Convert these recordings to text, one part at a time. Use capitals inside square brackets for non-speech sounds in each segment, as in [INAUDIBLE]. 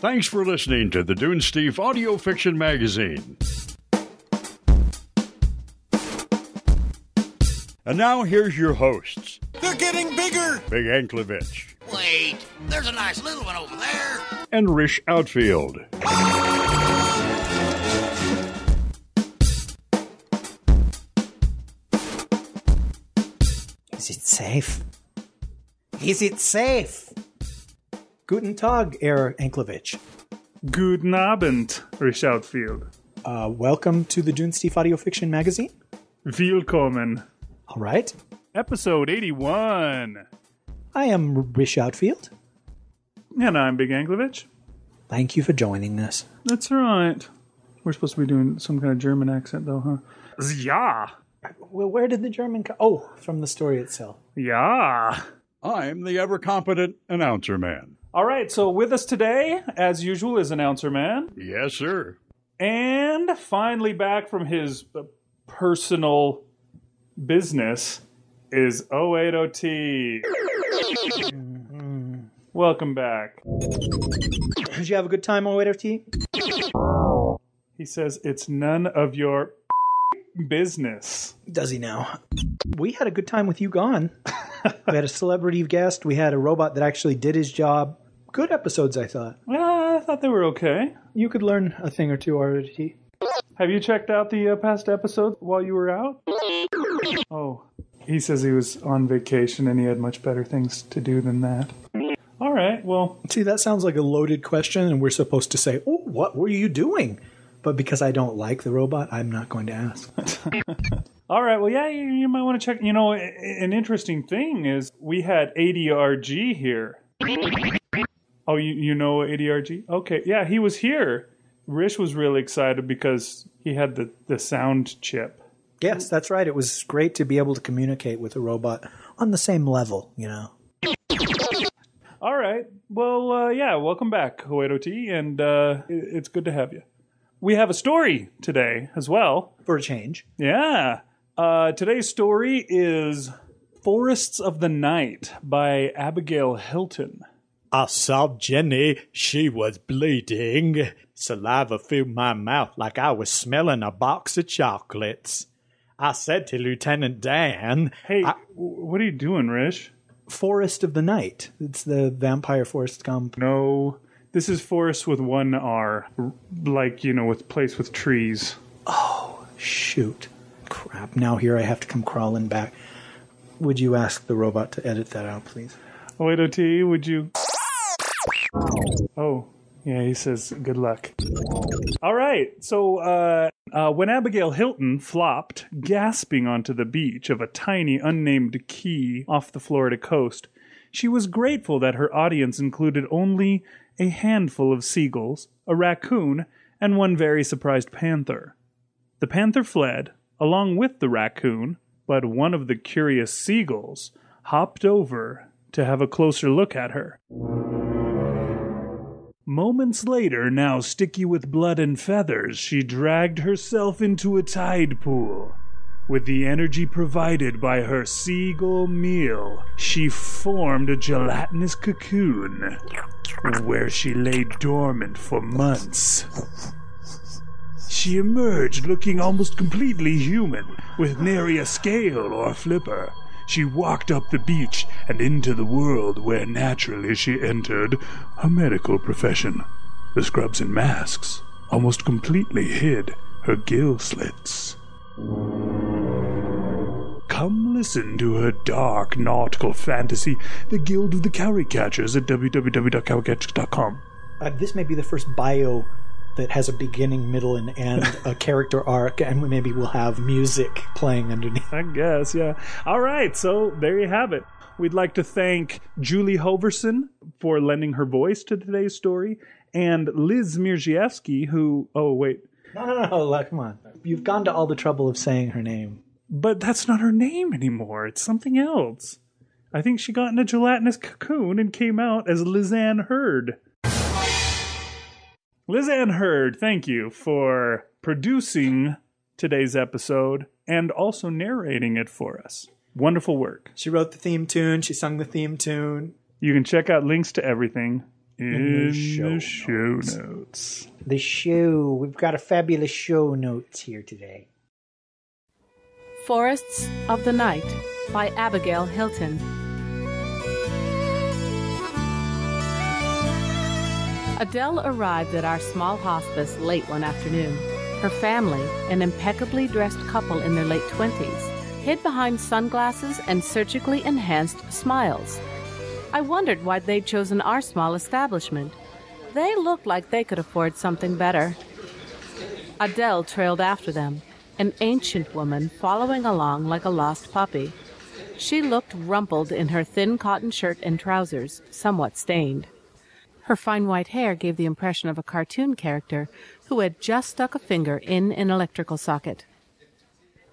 Thanks for listening to the Dunesteef Audio Fiction Magazine. And now here's your hosts, They're getting bigger! Big Anklevich Wait, there's a nice little one over there. and Rish Outfield. Is it safe? Is it safe? Guten Tag, Herr Anklevich. Guten Abend, Rish Outfield. Uh, welcome to the Dunesteef Audio Fiction Magazine. Willkommen. All right. Episode 81. I am Rish Outfield. And I'm Big Anklevich. Thank you for joining us. That's right. We're supposed to be doing some kind of German accent, though, huh? Ja. Well, where did the German come? Oh, from the story itself. Ja. I'm the ever competent announcer man. All right, so with us today, as usual, is Announcer Man. Yes, sir. And finally back from his personal business is 080T. Welcome back. Did you have a good time on Waiter Tea? He says it's none of your business. Does he now? We had a good time with you gone. [LAUGHS] we had a celebrity guest. We had a robot that actually did his job. Good episodes, I thought. Well, I thought they were okay. You could learn a thing or two already. Have you checked out the uh, past episodes while you were out? Oh, he says he was on vacation and he had much better things to do than that. All right, well, See, that sounds like a loaded question, and we're supposed to say, "Oh, what were you doing?" But because I don't like the robot, I'm not going to ask. [LAUGHS] all right, well, yeah, you, you might want to check. You know, an interesting thing is we had ADRG here. Oh, you you know ADRG? Okay, yeah, he was here. Rish was really excited because he had the the sound chip. yes, that's right. It was great to be able to communicate with a robot on the same level. You know. All right. Well, uh, yeah, welcome back, Huedo T, and uh, it's good to have you. We have a story today as well. For a change. Yeah. Uh, today's story is Forests of the Night by Abigail Hilton. I saw Jenny. She was bleeding. Saliva filled my mouth like I was smelling a box of chocolates. I said to Lieutenant Dan, Hey, I- what are you doing, Rish? Forest of the Night. It's the Vampire Forest Gump. No, this is forest with one R, r- like, you know, with place with trees. Oh shoot. Crap. Now here I have to come crawling back. Would you ask the robot to edit that out, please? Wait, T, would you? Oh, yeah, he says good luck. All right, so uh, uh, when Abigail Hilton flopped, gasping onto the beach of a tiny unnamed key off the Florida coast, she was grateful that her audience included only a handful of seagulls, a raccoon, and one very surprised panther. The panther fled, along with the raccoon, but one of the curious seagulls hopped over to have a closer look at her. Moments later, now sticky with blood and feathers, she dragged herself into a tide pool. With the energy provided by her seagull meal, she formed a gelatinous cocoon where she lay dormant for months. She emerged looking almost completely human, with nary a scale or flipper. She walked up the beach and into the world where naturally she entered her medical profession. The scrubs and masks almost completely hid her gill slits. Come listen to her dark nautical fantasy, The Guild of the Cowrie Catchers at www.cowriecatchers.com. Uh, this may be the first bio that has a beginning, middle, and end, [LAUGHS] a character arc, and maybe we'll have music playing underneath. I guess, yeah. All right, so there you have it. We'd like to thank Julie Hoverson for lending her voice to today's story, and Liz Mirziewski, who, oh, wait, No, no, no, like, come on. You've gone to all the trouble of saying her name. but that's not her name anymore. It's something else. I think she got in a gelatinous cocoon and came out as Lizanne Herd. Lizanne Herd, thank you for producing today's episode and also narrating it for us. Wonderful work. She wrote the theme tune, she sung the theme tune. You can check out links to everything In, the show the show notes. The show. We've got a fabulous show notes here today. Forests of the Night by Abigail Hilton. Adele arrived at our small hospice late one afternoon. Her family, an impeccably dressed couple in their late 20s, hid behind sunglasses and surgically enhanced smiles. I wondered why they'd chosen our small establishment. They looked like they could afford something better. Adele trailed after them, an ancient woman following along like a lost puppy. She looked rumpled in her thin cotton shirt and trousers, somewhat stained. Her fine white hair gave the impression of a cartoon character who had just stuck a finger in an electrical socket.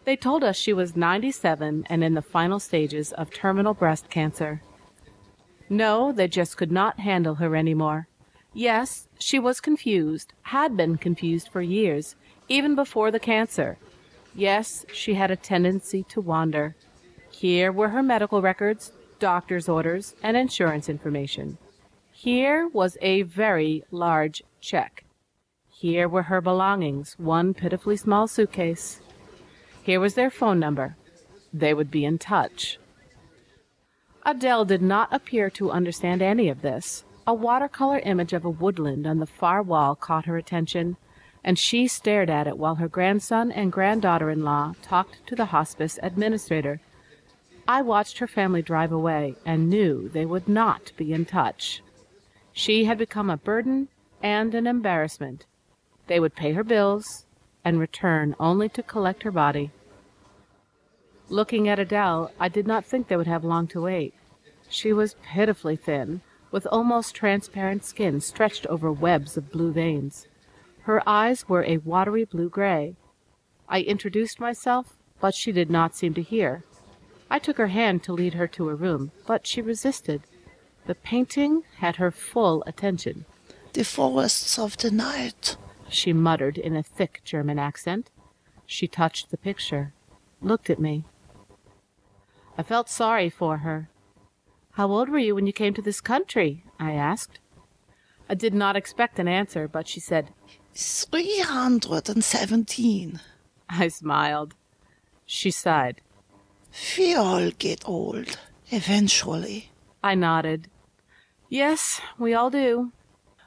They told us she was 97 and in the final stages of terminal breast cancer. No, they just could not handle her anymore. Yes, she was confused, had been confused for years, even before the cancer. Yes, she had a tendency to wander. Here were her medical records, doctor's orders, and insurance information. Here was a very large check. Here were her belongings, one pitifully small suitcase. Here was their phone number. They would be in touch. Adele did not appear to understand any of this. A watercolor image of a woodland on the far wall caught her attention, and she stared at it while her grandson and granddaughter in law talked to the hospice administrator. I watched her family drive away and knew they would not be in touch. She had become a burden and an embarrassment. They would pay her bills and return only to collect her body. Looking at Adele, I did not think they would have long to wait. She was pitifully thin, with almost transparent skin stretched over webs of blue veins. Her eyes were a watery blue gray. I introduced myself, but she did not seem to hear. I took her hand to lead her to a room, but she resisted. The painting had her full attention. The forests of the night. She muttered in a thick German accent. She touched the picture, looked at me. I felt sorry for her. How old were you when you came to this country? I asked. I did not expect an answer, but she said, 317. I smiled. She sighed. We all get old, eventually. I nodded. Yes, we all do,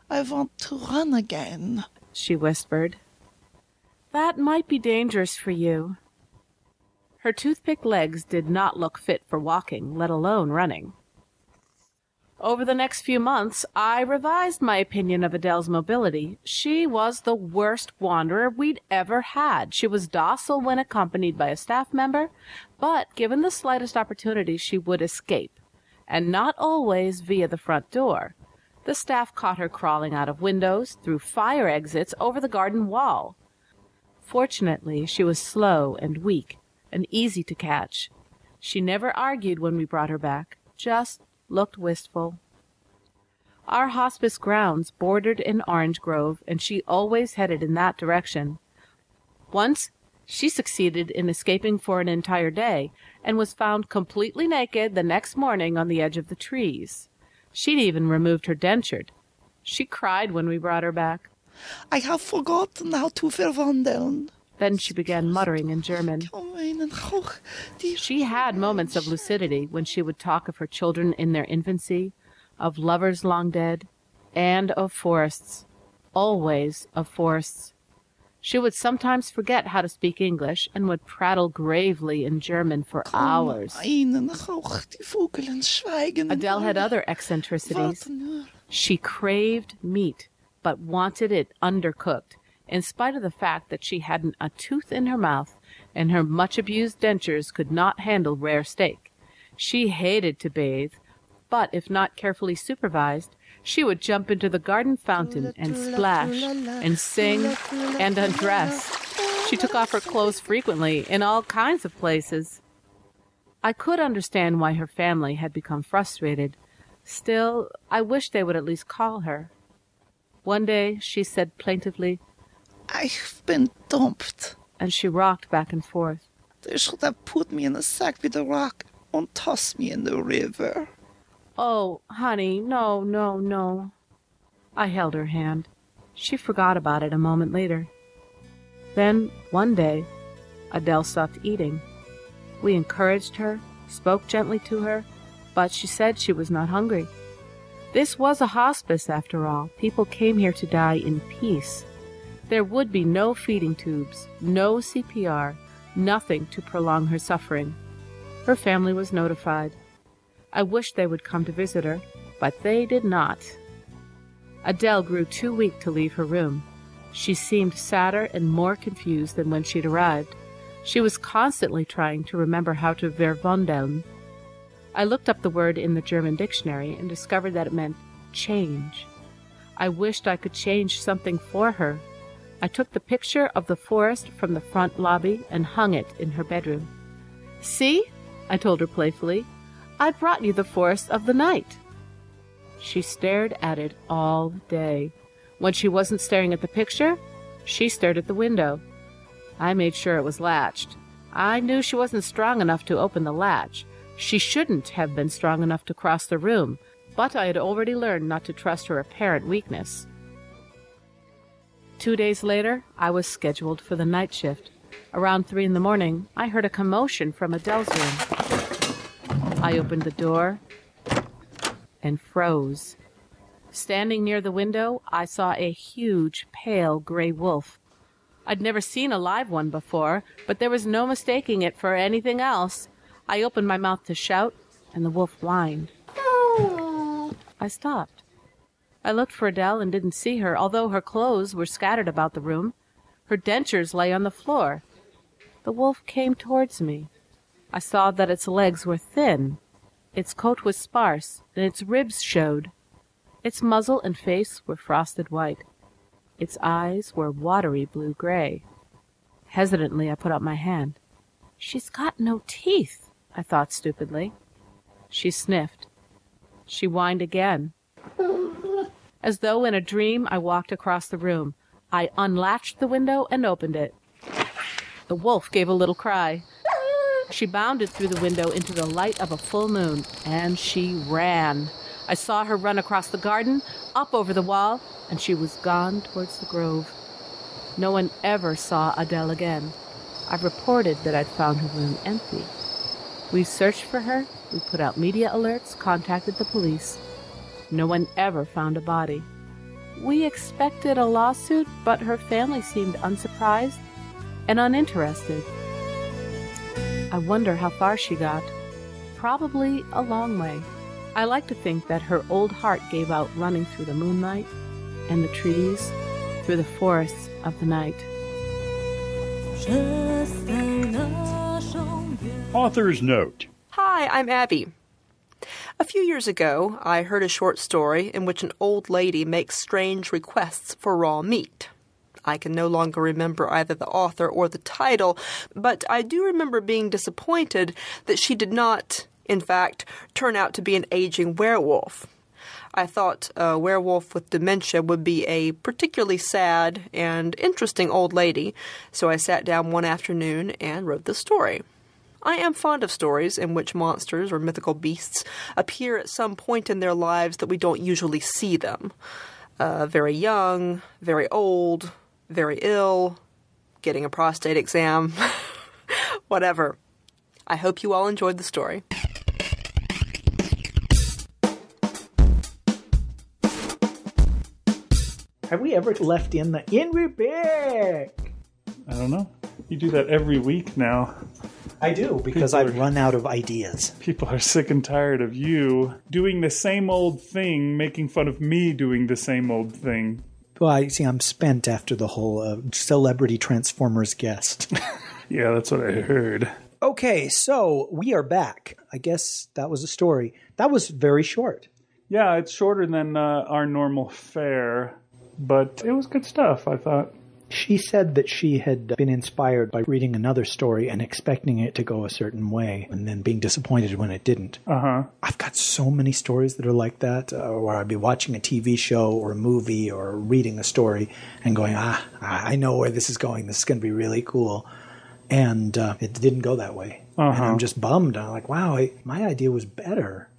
I want to run again. she whispered. That might be dangerous for you. Her toothpick legs did not look fit for walking, let alone running. Over the next few months, I revised my opinion of Adele's mobility. She was the worst wanderer we'd ever had. She was docile when accompanied by a staff member, but given the slightest opportunity, she would escape, and not always via the front door. The staff caught her crawling out of windows, through fire exits, over the garden wall. Fortunately, she was slow and weak, and easy to catch. She never argued when we brought her back, just looked wistful. Our hospice grounds bordered an orange grove, and she always headed in that direction. Once she succeeded in escaping for an entire day, and was found completely naked the next morning on the edge of the trees. She'd even removed her denture. She cried when we brought her back. I have forgotten how to verwandeln. Then she began muttering in German. Oh, meinen Gott, die She had moments of lucidity when she would talk of her children in their infancy, of lovers long dead, and of forests. Always of forests. She would sometimes forget how to speak English and would prattle gravely in German for hours. Meinen Gott, die Vogelen schweigen. Adele had other eccentricities. She craved meat, but wanted it undercooked, in spite of the fact that she hadn't a tooth in her mouth and her much abused dentures could not handle rare steak. She hated to bathe, but if not carefully supervised, she would jump into the garden fountain and splash and sing and undress. She took off her clothes frequently in all kinds of places. I could understand why her family had become frustrated. Still, I wished they would at least call her. One day she said plaintively, I've been dumped. and she rocked back and forth. They should have put me in a sack with a rock and tossed me in the river. Oh, honey, no, no, no. I held her hand. She forgot about it a moment later. Then, one day, Adele stopped eating. We encouraged her, spoke gently to her, but she said she was not hungry. This was a hospice, after all. People came here to die in peace. There would be no feeding tubes, no CPR, nothing to prolong her suffering. Her family was notified. I wished they would come to visit her, but they did not. Adele grew too weak to leave her room. She seemed sadder and more confused than when she'd arrived. She was constantly trying to remember how to verwandeln. I looked up the word in the German dictionary and discovered that it meant change. I wished I could change something for her. I took the picture of the forest from the front lobby and hung it in her bedroom. See, I told her playfully, I brought you the forest of the night. She stared at it all day. When she wasn't staring at the picture, she stared at the window. I made sure it was latched. I knew she wasn't strong enough to open the latch. She shouldn't have been strong enough to cross the room, but I had already learned not to trust her apparent weakness. Two days later, I was scheduled for the night shift. Around three in the morning, I heard a commotion from Adele's room. I opened the door and froze. Standing near the window, I saw a huge, pale gray wolf. I'd never seen a live one before, but there was no mistaking it for anything else. I opened my mouth to shout, and the wolf whined. I stopped. I looked for Adele and didn't see her, although her clothes were scattered about the room. Her dentures lay on the floor. The wolf came towards me. I saw that its legs were thin, its coat was sparse, and its ribs showed. Its muzzle and face were frosted white. Its eyes were watery blue gray. Hesitantly, I put out my hand. She's got no teeth, I thought stupidly. She sniffed. She whined again. [LAUGHS] As though in a dream, I walked across the room. I unlatched the window and opened it. The wolf gave a little cry. She bounded through the window into the light of a full moon, and she ran. I saw her run across the garden, up over the wall, and she was gone towards the grove. No one ever saw Adele again. I reported that I'd found her room empty. We searched for her, we put out media alerts, contacted the police. No one ever found a body. We expected a lawsuit, but her family seemed unsurprised and uninterested. I wonder how far she got. Probably a long way. I like to think that her old heart gave out running through the moonlight and the trees, through the forests of the night. Author's Note Hi, I'm Abby. A few years ago, I heard a short story in which an old lady makes strange requests for raw meat. I can no longer remember either the author or the title, but I do remember being disappointed that she did not, in fact, turn out to be an aging werewolf. I thought a werewolf with dementia would be a particularly sad and interesting old lady, so I sat down one afternoon and wrote the story. I am fond of stories in which monsters or mythical beasts appear at some point in their lives that we don't usually see them. Uh, very young, very old, very ill, getting a prostate exam, [LAUGHS] whatever. I hope you all enjoyed the story. Have we ever left in the in we're back? I don't know. You do that every week now. I do because People I've are- run out of ideas. People are sick and tired of you doing the same old thing, making fun of me doing the same old thing. Well, I see. I'm spent after the whole uh, celebrity Transformers guest. [LAUGHS] Yeah, that's what I heard. okay, so we are back. I guess that was a story. That was very short. Yeah, it's shorter than uh, our normal fare, but it was good stuff, I thought. She said that she had been inspired by reading another story and expecting it to go a certain way, and then being disappointed when it didn't. Uh huh. I've got so many stories that are like that, uh, where I'd be watching a TV show or a movie or reading a story and going, ah, I know where this is going. This is going to be really cool. And uh, it didn't go that way. And Uh-huh. I'm just bummed. I'm like, wow, I, my idea was better. [LAUGHS]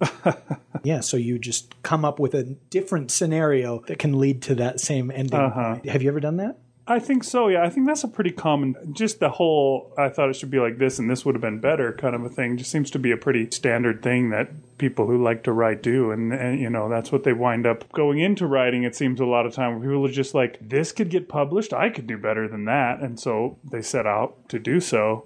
Yeah, so you just come up with a different scenario that can lead to that same ending. Uh-huh. Have you ever done that? I think so. Yeah, I think that's a pretty common. Just the whole I thought it should be like this and this would have been better kind of a thing. Just seems to be a pretty standard thing that people who like to write do, and, and you know that's what they wind up going into writing. It seems a lot of time where people are just like, this could get published. I could do better than that, and so they set out to do so.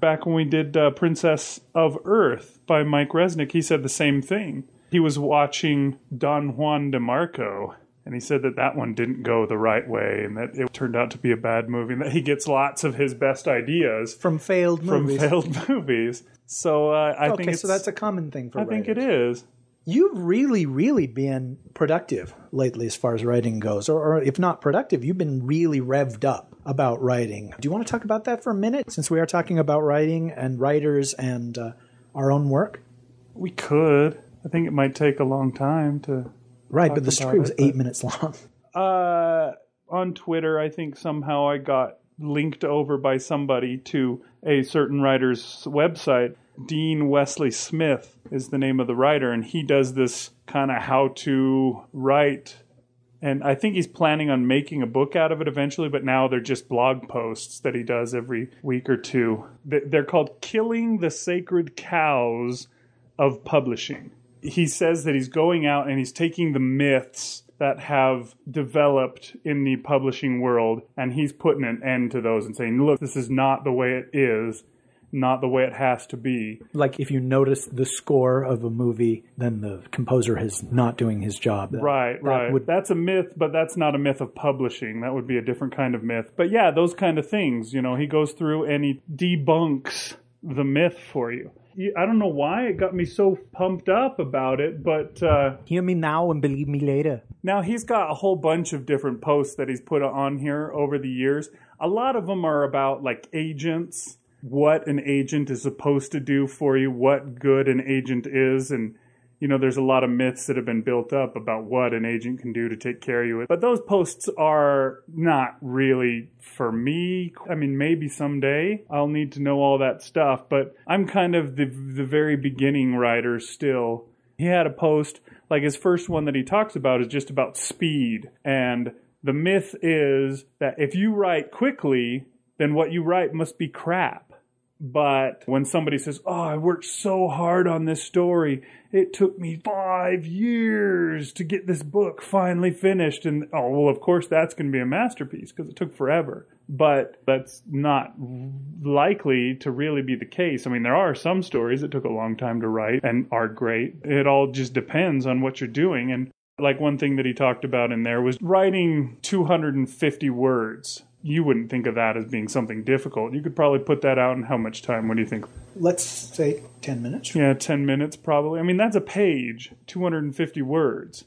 Back when we did uh, Princess of Earth by Mike Resnick, he said the same thing. He was watching Don Juan de Marco and he said that that one didn't go the right way and that it turned out to be a bad movie and that he gets lots of his best ideas From failed movies. from movies. failed [LAUGHS] movies. So uh, I okay, think so that's a common thing for I think it is. You've really, really been productive lately as far as writing goes. Or, or if not productive, you've been really revved up about writing. Do you want to talk about that for a minute since we are talking about writing and writers and uh, our own work? We could. I think it might take a long time to. Right, but the story was eight minutes long. [LAUGHS] Uh, on Twitter, I think somehow I got linked over by somebody to a certain writer's website. Dean Wesley Smith is the name of the writer, and he does this kind of how to write. And I think he's planning on making a book out of it eventually, but now they're just blog posts that he does every week or two. They're called Killing the Sacred Cows of Publishing. He says that he's going out and he's taking the myths that have developed in the publishing world and he's putting an end to those and saying, look, this is not the way it is, not the way it has to be. like if you notice the score of a movie, then the composer is not doing his job. That- Right, that right. would- That's a myth, but that's not a myth of publishing. That would be a different kind of myth. But yeah, those kind of things. You know, he goes through and he debunks the myth for you. I don't know why it got me so pumped up about it, but uh, Hear me now and believe me later. now he's got a whole bunch of different posts that he's put on here over the years. A lot of them are about like agents, what an agent is supposed to do for you, what good an agent is, and you know, there's a lot of myths that have been built up about what an agent can do to take care of you. But those posts are not really for me. I mean, maybe someday I'll need to know all that stuff, but I'm kind of the the very beginning writer still. He had a post like his first one that he talks about is just about speed and the myth is that if you write quickly, then what you write must be crap. But when somebody says, Oh, I worked so hard on this story, it took me five years to get this book finally finished. And oh, well, of course, that's going to be a masterpiece because it took forever. But that's not likely to really be the case. I mean, there are some stories that took a long time to write and are great. It all just depends on what you're doing. And like one thing that he talked about in there was writing 250 words. You wouldn't think of that as being something difficult. You could probably put that out in how much time? What do you think? Let's say 10 minutes. Yeah, 10 minutes probably. I mean, that's a page, 250 words.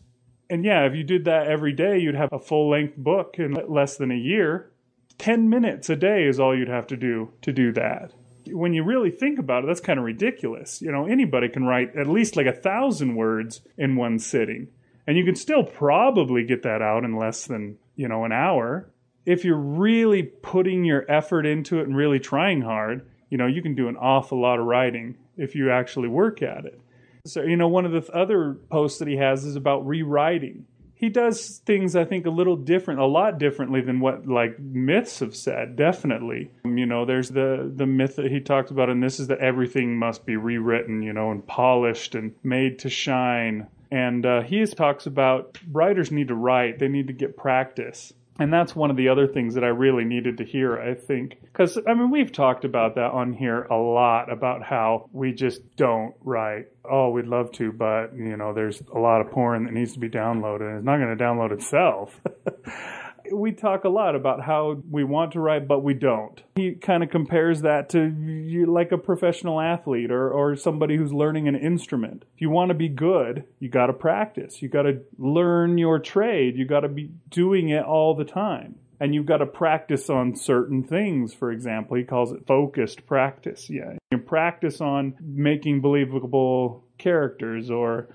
And yeah, if you did that every day, you'd have a full length book in less than a year. 10 minutes a day is all you'd have to do to do that. When you really think about it, that's kind of ridiculous. You know, anybody can write at least like a thousand words in one sitting. And you can still probably get that out in less than, you know, an hour. If you're really putting your effort into it and really trying hard, you know, you can do an awful lot of writing if you actually work at it. So, you know, one of the other posts that he has is about rewriting. He does things, I think, a little different, a lot differently than what like myths have said. Definitely, you know, there's the the myth that he talks about, and this is that everything must be rewritten, you know, and polished and made to shine. And uh, he talks about writers need to write; they need to get practice. And that's one of the other things that I really needed to hear, I think. Because, I mean, we've talked about that on here a lot about how we just don't write. Oh, we'd love to, but, you know, there's a lot of porn that needs to be downloaded and it's not going to download itself. [LAUGHS] we talk a lot about how we want to write, but we don't. He kind of compares that to you like a professional athlete or, or somebody who's learning an instrument. If you want to be good, you got to practice. You got to learn your trade. You got to be doing it all the time. And you've got to practice on certain things. For example, he calls it focused practice. Yeah. You practice on making believable characters or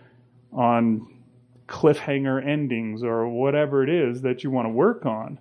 on cliffhanger endings or whatever it is that you want to work on.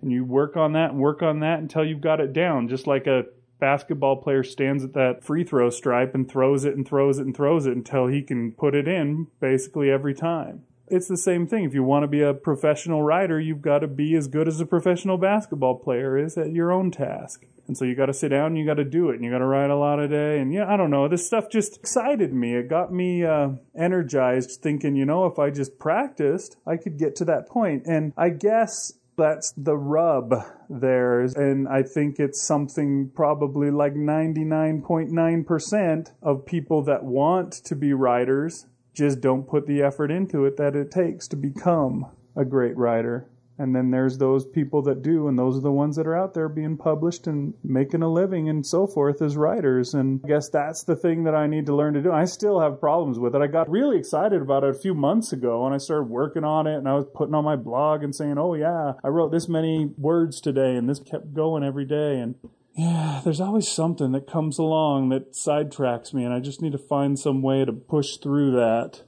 And you work on that and work on that until you've got it down, just like a basketball player stands at that free throw stripe and throws it and throws it and throws it until he can put it in basically every time. It's the same thing. If you want to be a professional writer, you've got to be as good as a professional basketball player is at your own task. And so you got to sit down and you got to do it and you got to write a lot a day. And yeah, I don't know. This stuff just excited me. It got me uh, energized thinking, you know, if I just practiced, I could get to that point. And I guess that's the rub there. And I think it's something probably like 99.9% of people that want to be writers just don't put the effort into it that it takes to become a great writer. And then there's those people that do, and those are the ones that are out there being published and making a living and so forth as writers. And I guess that's the thing that I need to learn to do. I still have problems with it. I got really excited about it a few months ago and I started working on it and I was putting on my blog and saying, oh yeah, I wrote this many words today and this kept going every day. And yeah, there's always something that comes along that sidetracks me, and I just need to find some way to push through that.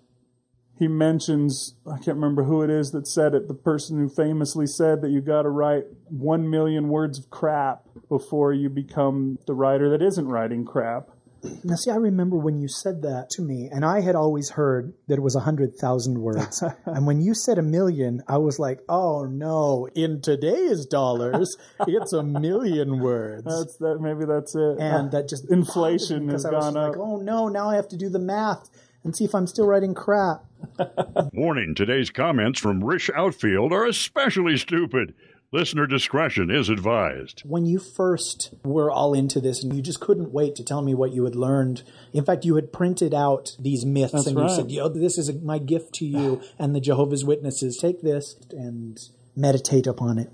He mentions, I can't remember who it is that said it, the person who famously said that you gotta write one million words of crap before you become the writer that isn't writing crap. Now, see, I remember when you said that to me, and I had always heard that it was a hundred thousand words. [LAUGHS] and when you said a million, I was like, "Oh no! In today's dollars, it's a million words." That's that. Maybe that's it. and that just [LAUGHS] inflation because has I was gone like, up. "Oh no! Now I have to do the math and see if I'm still writing crap." [LAUGHS] Warning today's comments from Rish Outfield are especially stupid. Listener discretion is advised. When you first were all into this, and you just couldn't wait to tell me what you had learned. In fact, you had printed out these myths, That's and right. you said, "Yo, this is my gift to you and the Jehovah's Witnesses. Take this and meditate upon it."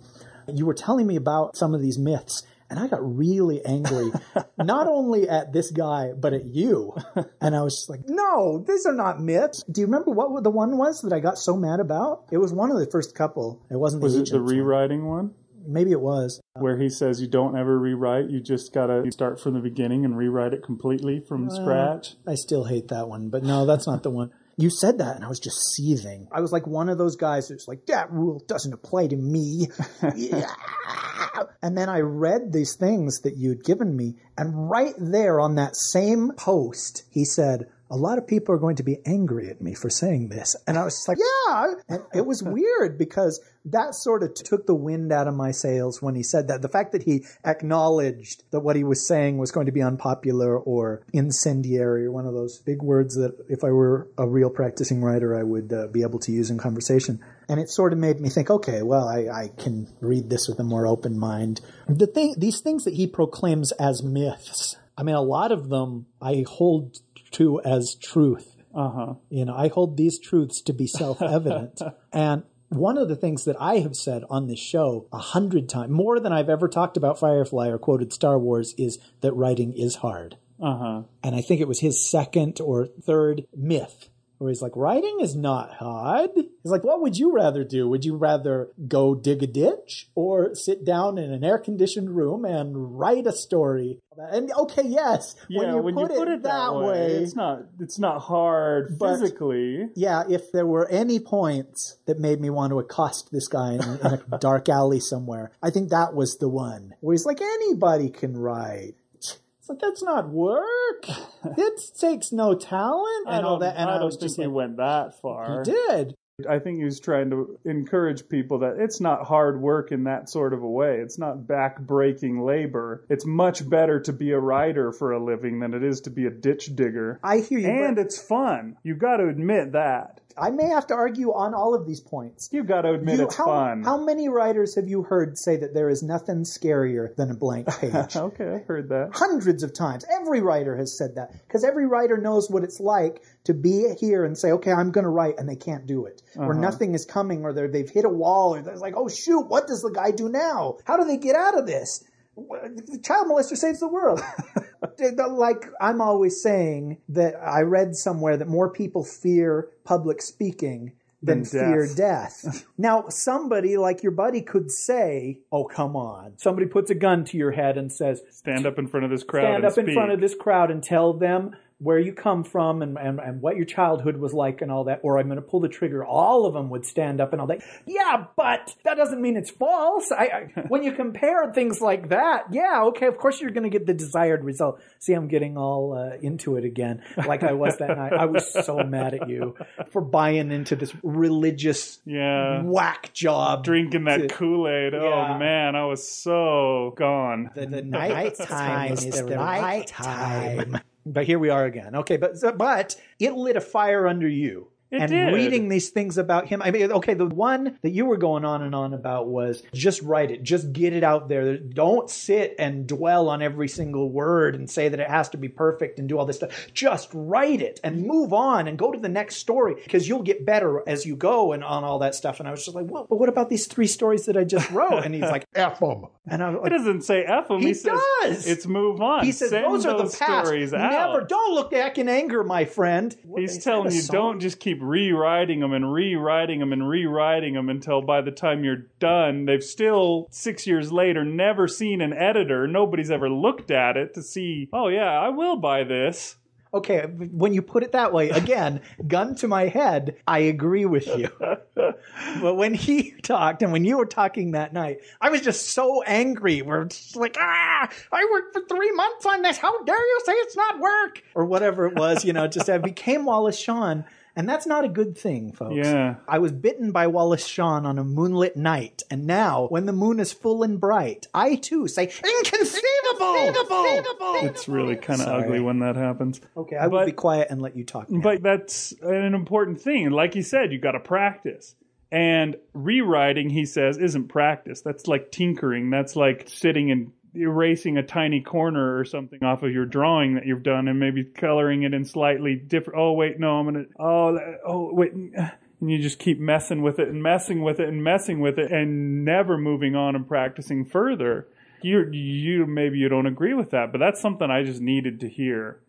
You were telling me about some of these myths, and I got really angry, [LAUGHS] not only at this guy but at you. [LAUGHS] And I was just like, "No, these are not myths." Do you remember what the one was that I got so mad about? It was one of the first couple. It wasn't Was the it the rewriting one? Maybe it was. Where he says you don't ever rewrite, you just gotta start from the beginning and rewrite it completely from scratch. I still hate that one, but no, that's not the one. You said that, and I was just seething. I was like one of those guys who's like, that rule doesn't apply to me. [LAUGHS] Yeah. And then I read these things that you'd given me, and right there on that same post, he said, a lot of people are going to be angry at me for saying this. And I was just like, yeah. And it was weird because that sort of took the wind out of my sails when he said that. The fact that he acknowledged that what he was saying was going to be unpopular or incendiary or one of those big words that if I were a real practicing writer, I would uh, be able to use in conversation. And it sort of made me think, okay, well, I, I can read this with a more open mind. The thing, these things that he proclaims as myths, I mean, a lot of them I hold to as truth. Uh huh. You know, I hold these truths to be self-evident. [LAUGHS] and one of the things that I have said on this show a hundred times, more than I've ever talked about Firefly or quoted Star Wars, is that writing is hard. Uh huh. And I think it was his second or third myth where he's like, writing is not hard. He's like, what would you rather do? Would you rather go dig a ditch or sit down in an air conditioned room and write a story? And okay, yes, Yeah, when you put, it, that way, it's not it's not hard physically. yeah, if there were any points that made me want to accost this guy in, in a dark alley somewhere, I think that was the one where he's like, anybody can write. It's like, that's not work. [LAUGHS] It takes no talent and all that. And I I, don't was think just he like, went that far. he did. I think he was trying to encourage people that it's not hard work in that sort of a way. It's not back-breaking labor. It's much better to be a writer for a living than it is to be a ditch digger. I hear you. And but it's fun. You've got to admit that. I may have to argue on all of these points. You've got to admit You- it's how, fun. how many writers have you heard say that there is nothing scarier than a blank [LAUGHS] page? okay, I heard that. hundreds of times. Every writer has said that because every writer knows what it's like to be here and say, "Okay, I'm going to write," and they can't do it, or uh-huh. nothing is coming, or they're, they've hit a wall, or they're like, "Oh shoot, what does the guy do now? How do they get out of this?" The child molester saves the world. [LAUGHS] [LAUGHS] like I'm always saying that I read somewhere that more people fear public speaking than, Than fear death. death. [LAUGHS] now, somebody like your buddy could say, "Oh, come on." Somebody puts a gun to your head and says, Stand up in front of this crowd stand and up in front of this crowd and tell them where you come from and, and, and what your childhood was like and all that, or I'm going to pull the trigger, all of them would stand up and all that. Yeah, but that doesn't mean it's false. I, I [LAUGHS] when you compare things like that, yeah, okay, of course you're going to get the desired result. See, I'm getting all uh, into it again, like I was that night. I was so mad at you for buying into this religious Yeah. whack job. Drinking that to- Kool Aid. Yeah. Oh man, I was so gone. The, the night time [LAUGHS] is the right time. But here we are again. Okay, but but it lit a fire under you. It and did. reading these things about him, I mean, okay, the one that you were going on and on about was just write it, just get it out there. Don't sit and dwell on every single word and say that it has to be perfect and do all this stuff. Just write it and move on and go to the next story because you'll get better as you go and on all that stuff. And I was just like, well, but what about these three stories that I just wrote? And he's like, [LAUGHS] F them. and I was It doesn't say F him. He He, says does. it's move on. he says, Send those are the past. stories out. Never, don't look back in anger, my friend. He's Is telling you song? don't just keep rewriting them and rewriting them and rewriting them until by the time you're done, they've still six years later never seen an editor. Nobody's ever looked at it to see. Oh yeah, I will buy this. Okay, when you put it that way, again, [LAUGHS] gun to my head, I agree with you. [LAUGHS] but when he talked and when you were talking that night, I was just so angry. We're just like, ah, I worked for three months on this. How dare you say it's not work? Or whatever it was, you know, just I [LAUGHS] became Wallace Shawn. And that's not a good thing, folks. Yeah. I was bitten by Wallace Shawn on a moonlit night, and now, when the moon is full and bright, I too say, inconceivable! It's really kind of ugly when that happens. Okay, I will be quiet and let you talk. Now. But that's an important thing. Like you said, you got to practice. And rewriting, he says, isn't practice. That's like tinkering. That's like sitting and erasing a tiny corner or something off of your drawing that you've done and maybe coloring it in slightly different. Oh, wait, no, I'm to, oh, oh, wait. And you just keep messing with it and messing with it and messing with it and never moving on and practicing further. You, you, maybe you don't agree with that, but that's something I just needed to hear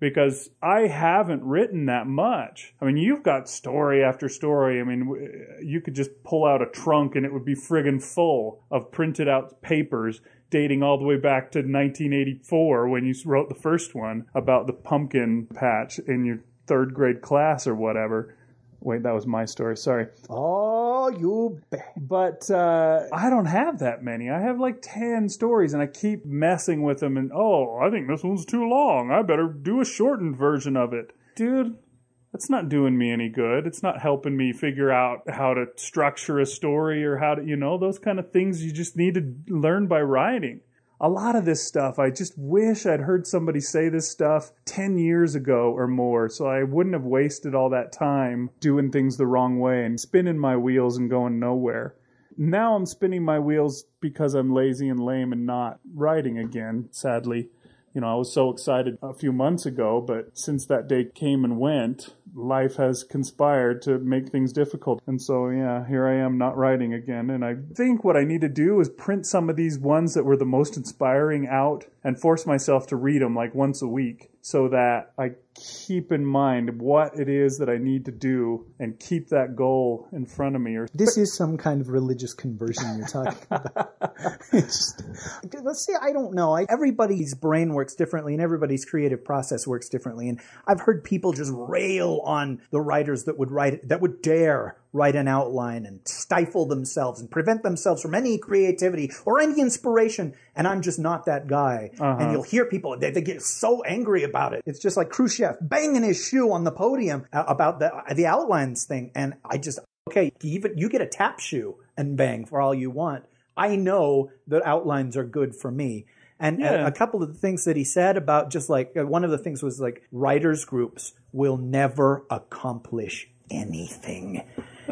because I haven't written that much. I mean, you've got story after story. I mean, you could just pull out a trunk and it would be friggin' full of printed out papers dating all the way back to 1984 when you wrote the first one about the pumpkin patch in your third grade class or whatever. Wait, that was my story. Sorry. Oh, you. Ba- But uh, I don't have that many. I have like 10 stories and I keep messing with them. And oh, I think this one's too long. I better do a shortened version of it. Dude, that's not doing me any good. It's not helping me figure out how to structure a story or how to, you know, those kind of things you just need to learn by writing. A lot of this stuff, I just wish I'd heard somebody say this stuff 10 years ago or more, so I wouldn't have wasted all that time doing things the wrong way and spinning my wheels and going nowhere. Now I'm spinning my wheels because I'm lazy and lame and not writing again, sadly. You know, I was so excited a few months ago, but since that day came and went, life has conspired to make things difficult. And so, yeah, here I am not writing again. And I think what I need to do is print some of these ones that were the most inspiring out and force myself to read them like once a week so that I keep in mind what it is that I need to do and keep that goal in front of me or This is some kind of religious conversion you're talking about. [LAUGHS] Just- let's see, I don't know. I, everybody's brain works differently and everybody's creative process works differently. And I've heard people just rail on the writers that would write, that would dare write an outline and stifle themselves and prevent themselves from any creativity or any inspiration. And I'm just not that guy. And you'll hear people, they, they get so angry about it. It's just like Khrushchev banging his shoe on the podium uh, about the, the outlines thing. And I just, okay, even you get a tap shoe and bang for all you want. I know that outlines are good for me. And Yeah. a, a couple of the things that he said about just like uh, one of the things was like writers groups will never accomplish anything.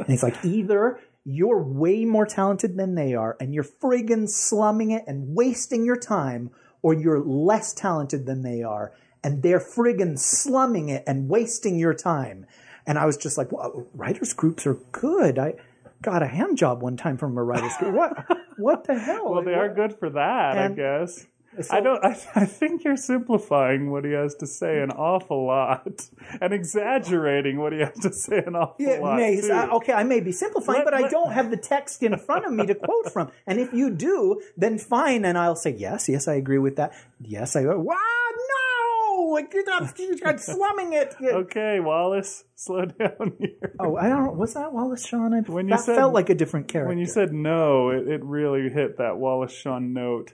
And he's like either you're way more talented than they are and you're friggin' slumming it and wasting your time or you're less talented than they are and they're friggin' slumming it and wasting your time. And I was just like, well, writers groups are good. I got a hand job one time from a writers group. What? What the hell? Well, they are good for that, And- I guess. So- I don't. I, I think you're simplifying what he has to say an awful lot, and exaggerating what he has to say an awful Yeah, lot. may. I- okay, I may be simplifying, Let- but I don't have the text in front of me to quote from. And if you do, then fine, and I'll say yes, yes, I agree with that. Yes, I. Uh, wow, no, I did not. I'm slumming it. [LAUGHS] Okay, Wallace, slow down here. Oh, I don't. Was that Wallace Shawn? I, When you that said- felt like a different character. When you said no, it, it really hit that Wallace Shawn note.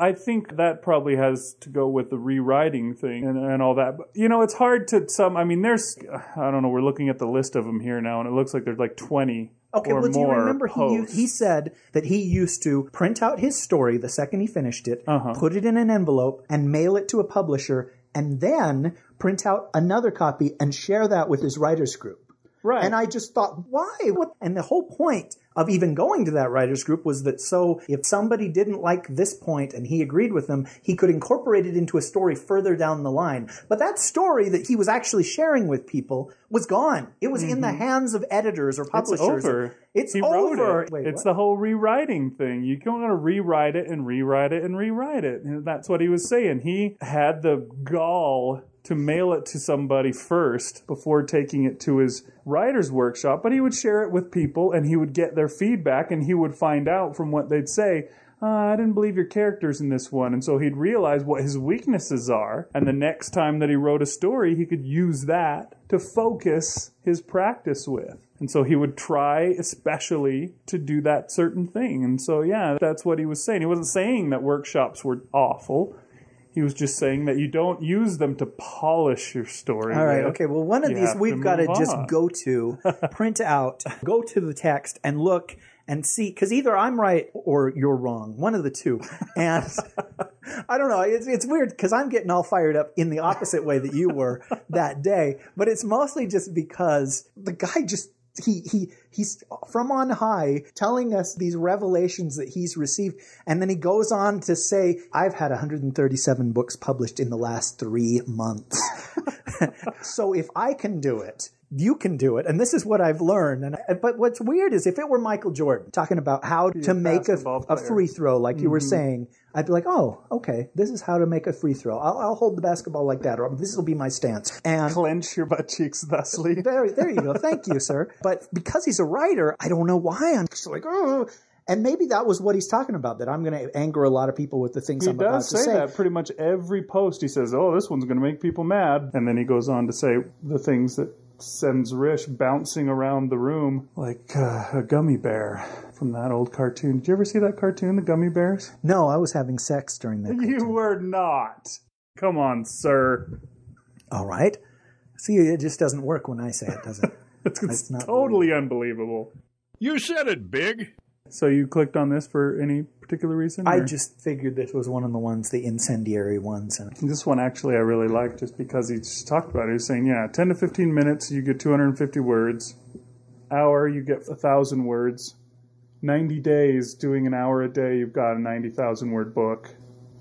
I think that probably has to go with the rewriting thing and, and all that. But, you know, it's hard to some. I mean, there's. I don't know. We're looking at the list of them here now, and it looks like there's like 20 Okay, well, do you remember he, he said that he used to print out his story the second he finished it, Uh-huh. put it in an envelope, and mail it to a publisher, and then print out another copy and share that with his writers group. right. And I just thought, why? What? And the whole point of even going to that writers group was that so if somebody didn't like this point and he agreed with them, he could incorporate it into a story further down the line. But that story that he was actually sharing with people was gone. It was in the hands of editors or Mm-hmm. it's publishers. over. It's he over. It. Wait, it's what? the whole rewriting thing. You don't want to rewrite it and rewrite it and rewrite it. And that's what he was saying. He had the gall to mail it to somebody first before taking it to his writer's workshop, but he would share it with people and he would get their feedback and he would find out from what they'd say. Uh, I didn't believe your characters in this one. And so he'd realize what his weaknesses are. And the next time that he wrote a story, he could use that to focus his practice with. And so he would try, especially, to do that certain thing. And so, yeah, that's what he was saying. He wasn't saying that workshops were awful. He was just saying that you don't use them to polish your story. All right. with. Okay. Well, one of You these we've got to just go to, [LAUGHS] print out, go to the text and look and see because either I'm right or you're wrong. One of the two. And [LAUGHS] I don't know. It's, it's weird because I'm getting all fired up in the opposite way that you were [LAUGHS] that day. But it's mostly just because the guy just he he he's from on high telling us these revelations that he's received. And then he goes on to say i've had 137 books published in the last 3 months. [LAUGHS] So if i can do it you can do it. And this is what i've learned. And but what's weird is if it were michael jordan talking about how to make a, a free throw like you were saying i'd be like oh okay this is how to make a free throw i'll, I'll hold the basketball like that or this will be my stance and Clench your butt cheeks thusly. [LAUGHS] there, there you go. Thank you, sir. But because he's a writer, I don't know why I'm just like, oh. And maybe that was what he's talking about. That I'm going to anger a lot of people with the things He I'm about to say, He does say. that pretty much every post. He says, "Oh, this one's going to make people mad," and then he goes on to say the things that sends Rish bouncing around the room like uh, a gummy bear from that old cartoon. Did you ever see that cartoon, The Gummi Bears? No, I was having sex during that. You were not. Come on, sir. All right. See, it just doesn't work when I say it, does it? [LAUGHS] It's, That's not totally unbelievable. You said it, Big. So you clicked on this for any particular reason? I just figured this was one of the ones, the incendiary ones. And This one actually I really liked just because he just talked about it. He was saying, yeah, 10 to 15 minutes, you get 250 words. Hour, you get 1,000 words. 90 days, doing an hour a day, you've got a 90,000 word book.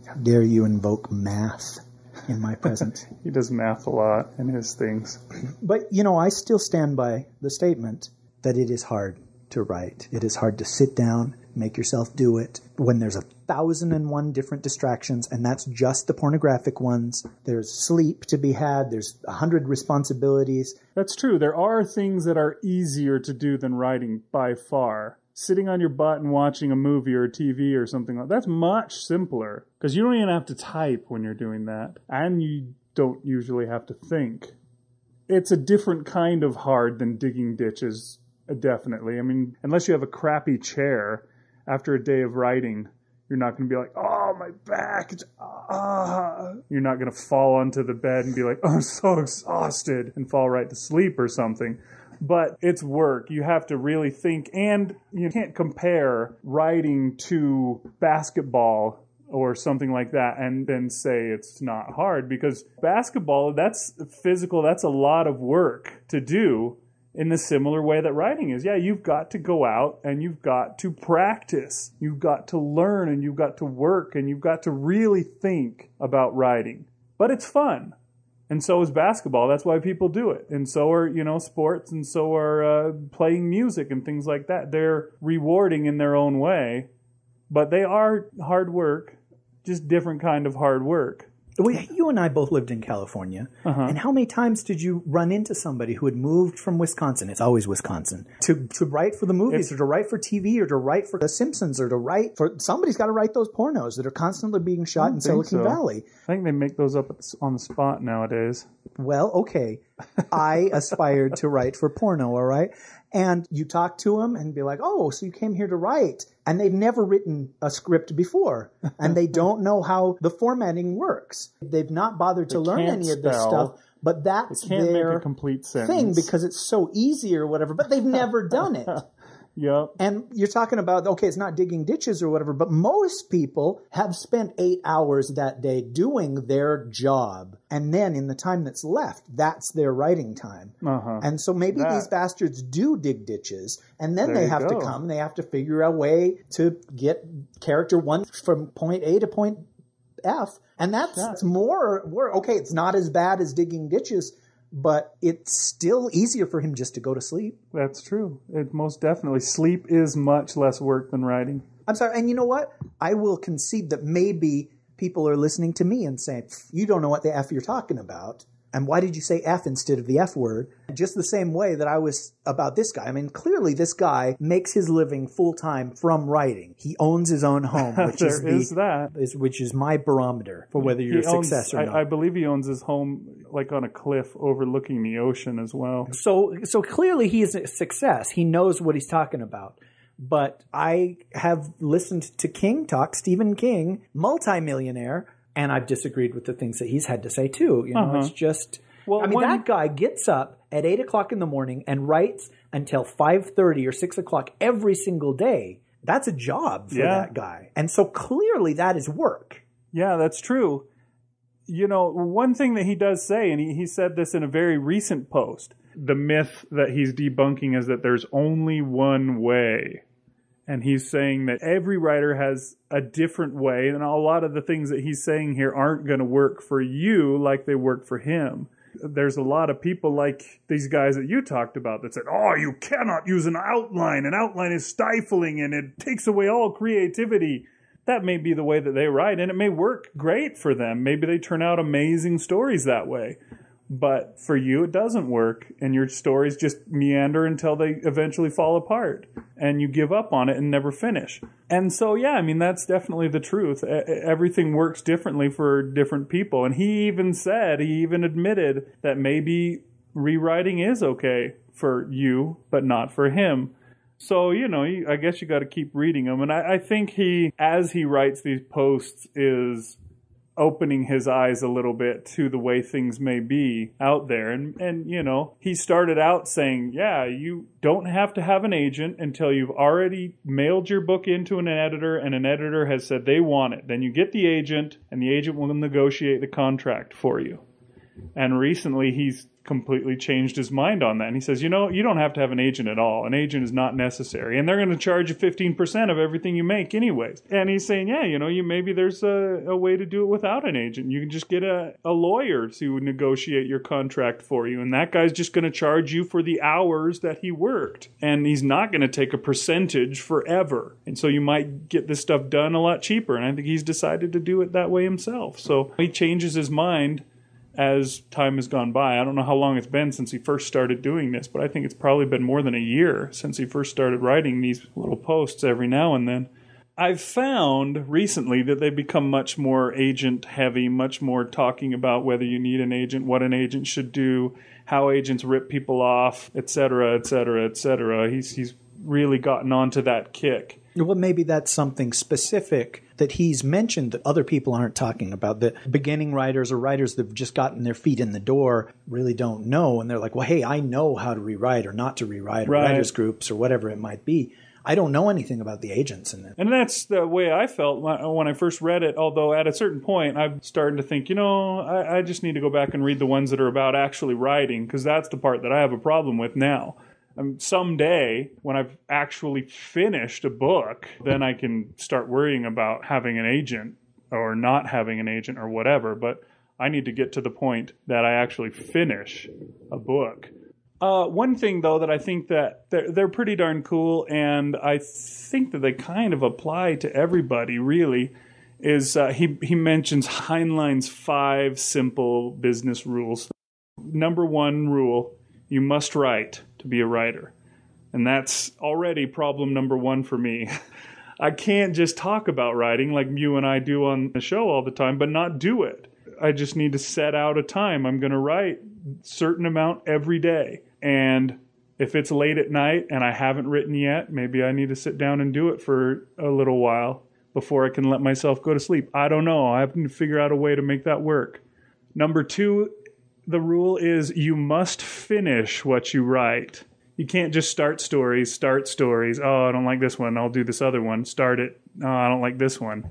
how dare you invoke math in my presence? [LAUGHS] He does math a lot in his things. But, you know, I still stand by the statement that it is hard to write. It is hard to sit down, make yourself do it. When there's a thousand and one different distractions, and that's just the pornographic ones, there's sleep to be had, there's a hundred responsibilities. That's true. There are things that are easier to do than writing by far. Sitting on your butt and watching a movie or a TV or something like that's much simpler because you don't even have to type when you're doing that, and you don't usually have to think. It's a different kind of hard than digging ditches, definitely. I mean, unless you have a crappy chair after a day of writing, you're not going to be like, oh, my back, it's, ah. You're not going to fall onto the bed and be like, oh, I'm so exhausted and fall right to sleep or something. But it's work. You have to really think, and you can't compare writing to basketball or something like that and then say it's not hard because basketball, that's physical, that's a lot of work to do in the similar way that writing is. Yeah, you've got to go out and you've got to practice. You've got to learn and you've got to work and you've got to really think about writing. But it's fun. And so is basketball. That's why people do it. And so are, you know, sports and so are uh, playing music and things like that. They're rewarding in their own way, but they are hard work, just different kind of hard work. We, you and I both lived in California. Uh-huh. And how many times did you run into somebody who had moved from Wisconsin? It's always Wisconsin to, to write for the movies or to write for TV or to write for The Simpsons or to write for somebody's got to write those pornos that are constantly being shot in Silicon so. Valley. I think they make those up on the spot nowadays. Well, okay. I [LAUGHS] aspired to write for porno, all right? And you talk to them and be like, oh, so you came here to write. And they've never written a script before. [LAUGHS] And they don't know how the formatting works. They've not bothered to learn can't any of this stuff. But that's their thing because it's so easy or whatever. But they've [LAUGHS] never done it. Yep. And you're talking about, okay, it's not digging ditches or whatever, but most people have spent eight hours that day doing their job. And then in the time that's left, that's their writing time. Uh-huh. And so maybe That- these bastards do dig ditches. And then There they have to go. come, they have to figure a way to get character one from point A to point F. And that's, that's more work. Okay, it's not as bad as digging ditches, but it's still easier for him just to go to sleep. That's true. It most definitely sleep is much less work than writing. I'm sorry. And you know what? I will concede that maybe people are listening to me and saying, you don't know what the F you're talking about. And why did you say F instead of the F word? Just the same way that I was about this guy. I mean, clearly this guy makes his living full time from writing. He owns his own home, [LAUGHS] which is is the, that. is, which is my barometer for whether you're He a owns- success or I, not. I believe he owns his home like on a cliff overlooking the ocean as well. So so clearly he is a success. He knows what he's talking about. But I have listened to King talk, Stephen King, multimillionaire, and I've disagreed with the things that he's had to say too. You know, it's uh-huh. just Well, I mean that guy gets up at eight o'clock in the morning and writes until five thirty or six o'clock every single day. That's a job for Yeah. that guy. And so clearly that is work. Yeah, that's true. You know, one thing that he does say, and he, he said this in a very recent post the myth that he's debunking is that there's only one way. And he's saying that every writer has a different way, and a lot of the things that he's saying here aren't going to work for you like they work for him. There's a lot of people like these guys that you talked about that said, Oh, you cannot use an outline. An outline is stifling and it takes away all creativity that may be the way that they write and it may work great for them maybe they turn out amazing stories that way but for you it doesn't work and your stories just meander until they eventually fall apart and you give up on it and never finish. And so yeah i mean that's definitely the truth. Everything works differently for different people. And he even said he even admitted that maybe rewriting is okay for you but not for him. So, you know, I guess you got to keep reading them. And I, I think he, as he writes these posts, is opening his eyes a little bit to the way things may be out there. And, and, you know, he started out saying, yeah, you don't have to have an agent until you've already mailed your book into an editor and an editor has said they want it. Then you get the agent and the agent will negotiate the contract for you. And recently he's completely changed his mind on that. And he says, you know, you don't have to have an agent at all. An agent is not necessary. And they're going to charge you 15% of everything you make anyways. And he's saying, yeah, you know, you maybe there's a, a way to do it without an agent. You can just get a, a lawyer to negotiate your contract for you. And that guy's just going to charge you for the hours that he worked. And he's not going to take a percentage forever. And so you might get this stuff done a lot cheaper. And I think he's decided to do it that way himself. So he changes his mind as time has gone by. I don't know how long it's been since he first started doing this, but I think it's probably been more than a year since he first started writing these little posts every now and then. I've found recently that they've become much more agent heavy, much more talking about whether you need an agent, what an agent should do, how agents rip people off, etc., etc., etc. He's he's really gotten onto that kick. Well, maybe that's something specific that he's mentioned that other people aren't talking about. That beginning writers or writers that have just gotten their feet in the door really don't know. And they're like, well, hey, I know how to rewrite or not to rewrite, or Right. writers groups or whatever it might be. I don't know anything about the agents in it. And that's the way I felt when when I first read it. Although at a certain point, I'm starting to think, you know, I, I just need to go back and read the ones that are about actually writing because that's the part that I have a problem with now. Um, someday, when I've actually finished a book, then I can start worrying about having an agent or not having an agent or whatever. But I need to get to the point that I actually finish a book. Uh, one thing though that I think that they're, they're pretty darn cool, and I think that they kind of apply to everybody really, is uh, he he mentions Heinlein's five simple business rules. Number one rule: you must write to be a writer, and that's already problem number one for me. [LAUGHS] I can't just talk about writing like you and I do on the show all the time, but not do it. I just need to set out a time. I'm going to write certain amount every day, and if it's late at night and I haven't written yet, maybe I need to sit down and do it for a little while before I can let myself go to sleep. I don't know. I have to figure out a way to make that work. Number two, the rule is you must finish what you write. You can't just start stories, start stories. Oh, I don't like this one. I'll do this other one. Start it. Oh, I don't like this one.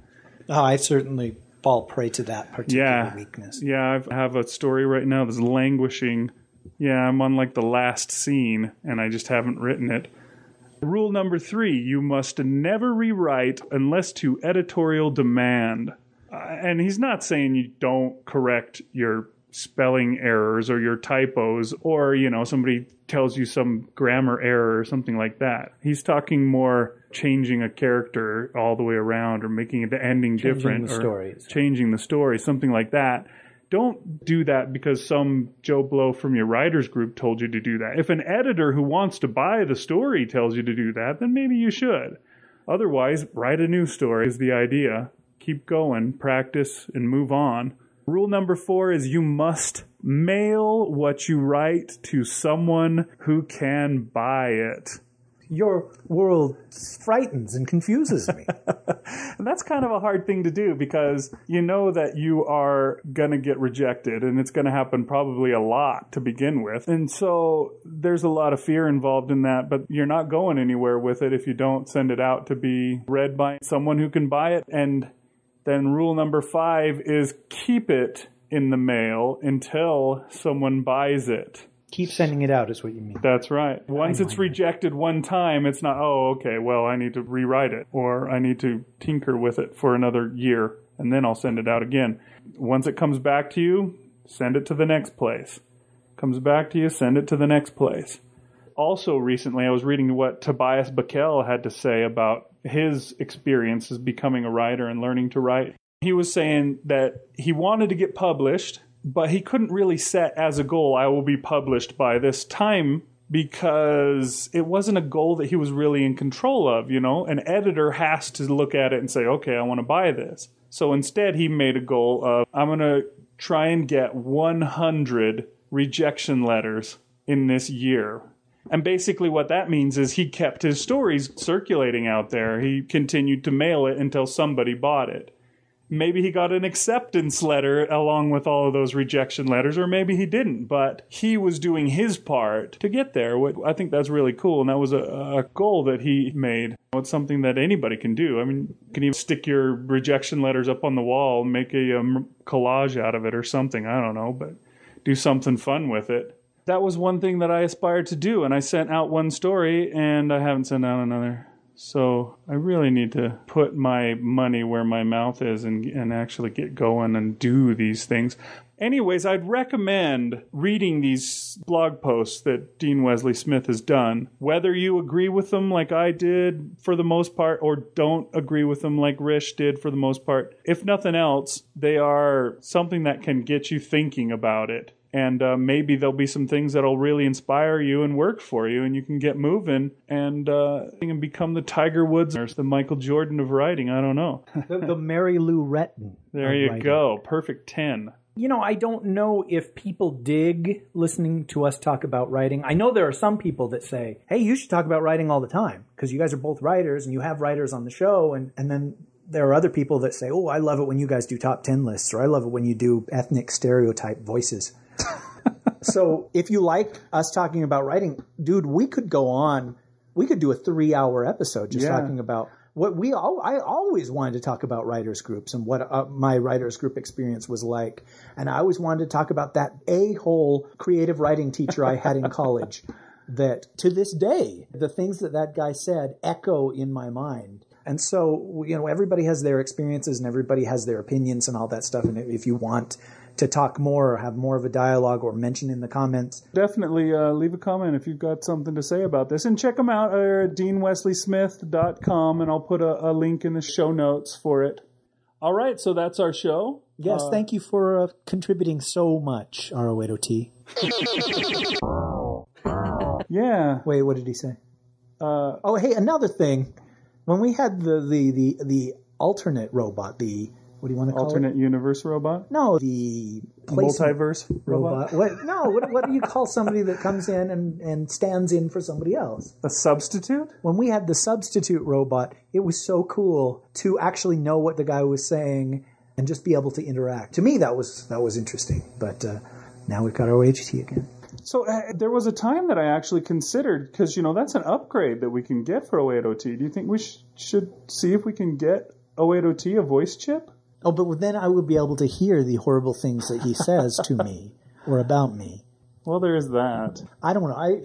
Oh, I certainly fall prey to that particular Yeah. weakness. Yeah, I've- I have a story right now that's languishing. Yeah, I'm on like the last scene and I just haven't written it. Rule number three you must never rewrite unless to editorial demand. Uh, and he's not saying you don't correct your spelling errors or your typos or, you know, somebody tells you some grammar error or something like that. He's talking more changing a character all the way around or making the ending Changing different the or stories. changing the story, something like that. Don't do that because some Joe Blow from your writers group told you to do that. If an editor who wants to buy the story tells you to do that, then maybe you should. Otherwise, write a new story is the idea. Keep going, practice, and move on. Rule number four is you must mail what you write to someone who can buy it. Your world frightens and confuses me. [LAUGHS] And that's kind of a hard thing to do because you know that you are going to get rejected and it's going to happen probably a lot to begin with. And so there's a lot of fear involved in that, but you're not going anywhere with it if you don't send it out to be read by someone who can buy it. And then rule number five is keep it in the mail until someone buys it. Keep sending it out is what you mean. That's right. Once it's rejected one time, it's not, oh, okay, well, I need to rewrite it or I need to tinker with it for another year and then I'll send it out again. Once it comes back to you, send it to the next place. Comes back to you, send it to the next place. Also, recently, I was reading what Tobias Buckell had to say about his experiences becoming a writer and learning to write. He was saying that he wanted to get published, but he couldn't really set as a goal, I will be published by this time because it wasn't a goal that he was really in control of, you know? An editor has to look at it and say, okay, I want to buy this. So instead, he made a goal of, I'm going to try and get 100 rejection letters in this year. And basically, what that means is he kept his stories circulating out there. He continued to mail it until somebody bought it. Maybe he got an acceptance letter along with all of those rejection letters, or maybe he didn't, but he was doing his part to get there. I think that's really cool, and that was a, a goal that he made. It's something that anybody can do. I mean, you can even stick your rejection letters up on the wall, make a um, collage out of it or something. I don't know, but do something fun with it. That was one thing that I aspired to do, and I sent out one story, and I haven't sent out another. So I really need to put my money where my mouth is and, and actually get going and do these things. Anyways, I'd recommend reading these blog posts that Dean Wesley Smith has done. Whether you agree with them like I did for the most part, or don't agree with them like Rish did for the most part, if nothing else, they are something that can get you thinking about it and uh, maybe there'll be some things that'll really inspire you and work for you, and you can get moving and uh, and become the Tiger Woods or the Michael Jordan of writing. I don't know. The, the Mary Lou Retton. [LAUGHS] There you writing. go, perfect ten. You know, I don't know if people dig listening to us talk about writing. I know there are some people that say, hey, you should talk about writing all the time because you guys are both writers and you have writers on the show. And, and then there are other people that say, oh, I love it when you guys do top 10 lists or I love it when you do ethnic stereotype voices. So if you like us talking about writing, dude, we could go on. We could do a three hour episode just Yeah. talking about what we all, I always wanted to talk about writers groups and what uh, my writers group experience was like. And I always wanted to talk about that a hole creative writing teacher I had in college [LAUGHS] that to this day, the things that that guy said echo in my mind. And so, you know, everybody has their experiences and everybody has their opinions and all that stuff. And if you want to talk more or have more of a dialogue or mention in the comments, Definitely uh, leave a comment if you've got something to say about this, and check them out at deanwesleysmith.com, and I'll put a, a link in the show notes for it. All right, so that's our show. Yes, Uh, thank you for uh, contributing so much, R08OT. [LAUGHS] Yeah. Wait, what did he say? Uh, Oh, hey, another thing. When we had the the the, the alternate robot, the what do you want to call alternate it? universe robot, No, the placement multiverse robot, robot. What? No, what, what do you call somebody that comes in and, and stands in for somebody else? a substitute. When we had the substitute robot, it was so cool to actually know what the guy was saying and just be able to interact. To me, that was that was interesting. But uh, now we've got our HT again. So uh, there was a time that I actually considered because you know that's an upgrade that we can get for 080T. Do you think we sh- should see if we can get 080T a voice chip? Oh, but then I would be able to hear the horrible things that he says to me or about me. Well, there is that. I don't know. I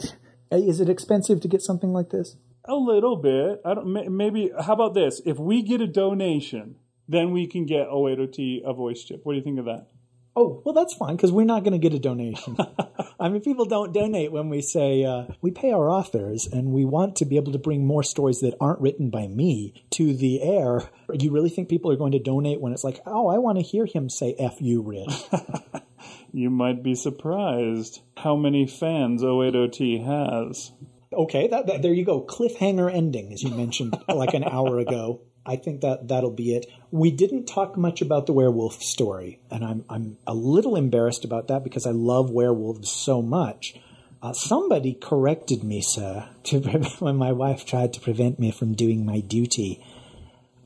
is it expensive to get something like this? A little bit. I don't. Maybe. How about this? If we get a donation, then we can get 080T a voice chip. What do you think of that? Oh, well, that's fine because we're not going to get a donation. [LAUGHS] I mean, people don't donate when we say uh, we pay our authors and we want to be able to bring more stories that aren't written by me to the air. You really think people are going to donate when it's like, oh, I want to hear him say "f you, Rish"? [LAUGHS] You might be surprised how many fans 080T has. okay, that, that there you go. Cliffhanger ending, as you mentioned like an hour ago. I think that that'll be it. We didn't talk much about the werewolf story, and I'm I'm a little embarrassed about that because I love werewolves so much. Uh, somebody corrected me, sir, to [LAUGHS] when my wife tried to prevent me from doing my duty.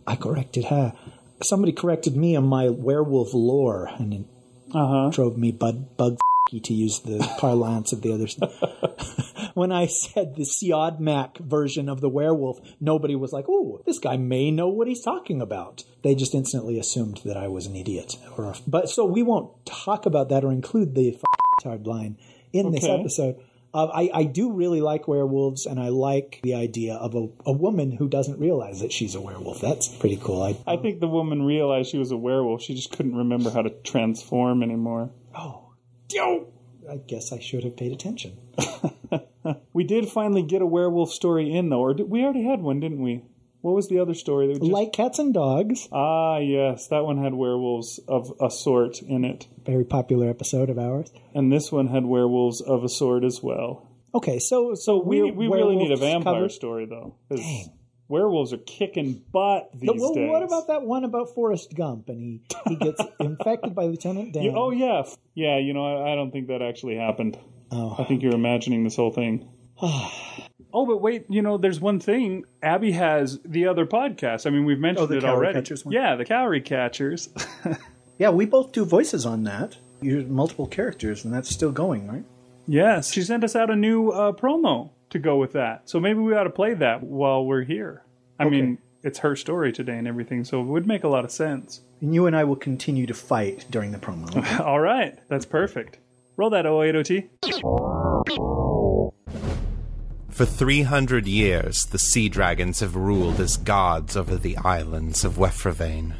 I corrected her. Somebody corrected me on my werewolf lore, and it Uh huh. drove me bug bug to use the parlance of the others. [LAUGHS] when I said the Siodmak version of the werewolf, nobody was like, "Oh, this guy may know what he's talking about." They just instantly assumed that I was an idiot. Or, a, but so we won't talk about that or include the tard line in this episode. Uh, I, I do really like werewolves, and I like the idea of a, a woman who doesn't realize that she's a werewolf. That's pretty cool. I, I think the woman realized she was a werewolf. She just couldn't remember how to transform anymore. oh, I guess I should have paid attention. [LAUGHS] We did finally get a werewolf story in, though, or did, we already had one, didn't we? What was the other story? That we just... Like cats and dogs, Ah, yes, that one had werewolves of a sort in it, very popular episode of ours. and this one had werewolves of a sort as well. Okay, so So we we're we really need a vampire covered. story, though. 'cause Werewolves are kicking butt these But, well, days. what about that one about Forrest Gump and he, he gets [LAUGHS] infected by Lieutenant Dan? You- oh yeah, yeah. You know, I, I don't think that actually happened. Oh. I think you're imagining this whole thing. [SIGHS] oh, but wait, you know, there's one thing. Abby has the other podcast. I mean, we've mentioned Oh, the it Cowry already. Catchers one? Yeah, the Cowry Catchers. [LAUGHS] Yeah, we both do voices on that. You're multiple characters, and that's still going, right? yes, she sent us out a new uh, promo to go with that. So maybe we ought to play that while we're here. I mean, it's her story today and everything, so it would make a lot of sense. And you and I will continue to fight during the promo. [LAUGHS] All right, that's perfect. Roll that 080T. For 300 years, the sea dragons have ruled as gods over the islands of Wefrivain.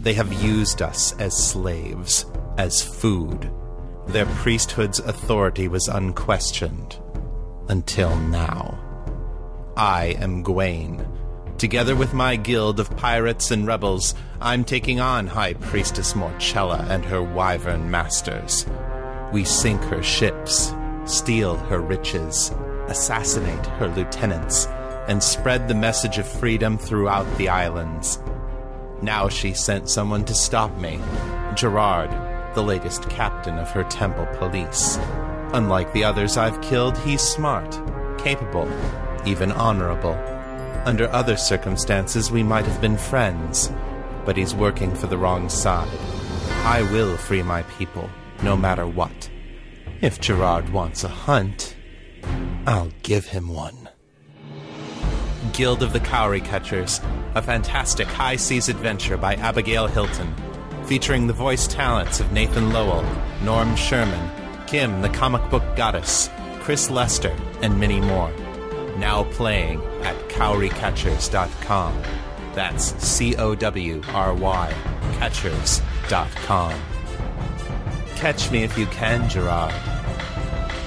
They have used us as slaves, as food. Their priesthood's authority was unquestioned. Until now. I am Gwaine. Together with my guild of pirates and rebels, I'm taking on High Priestess Morchella and her wyvern masters. We sink her ships, steal her riches, assassinate her lieutenants, and spread the message of freedom throughout the islands. Now she sent someone to stop me Gerard, the latest captain of her temple police. Unlike the others I've killed, he's smart, capable, even honorable. Under other circumstances, we might have been friends, but he's working for the wrong side. I will free my people, no matter what. If Gerard wants a hunt, I'll give him one. Guild of the Cowry Catchers, a fantastic high seas adventure by Abigail Hilton, featuring the voice talents of Nathan Lowell, Norm Sherman, Kim the comic book goddess, Chris Lester, and many more. Now playing at cowrycatchers.com. That's C O W R Y, catchers.com. Catch me if you can, Gerard,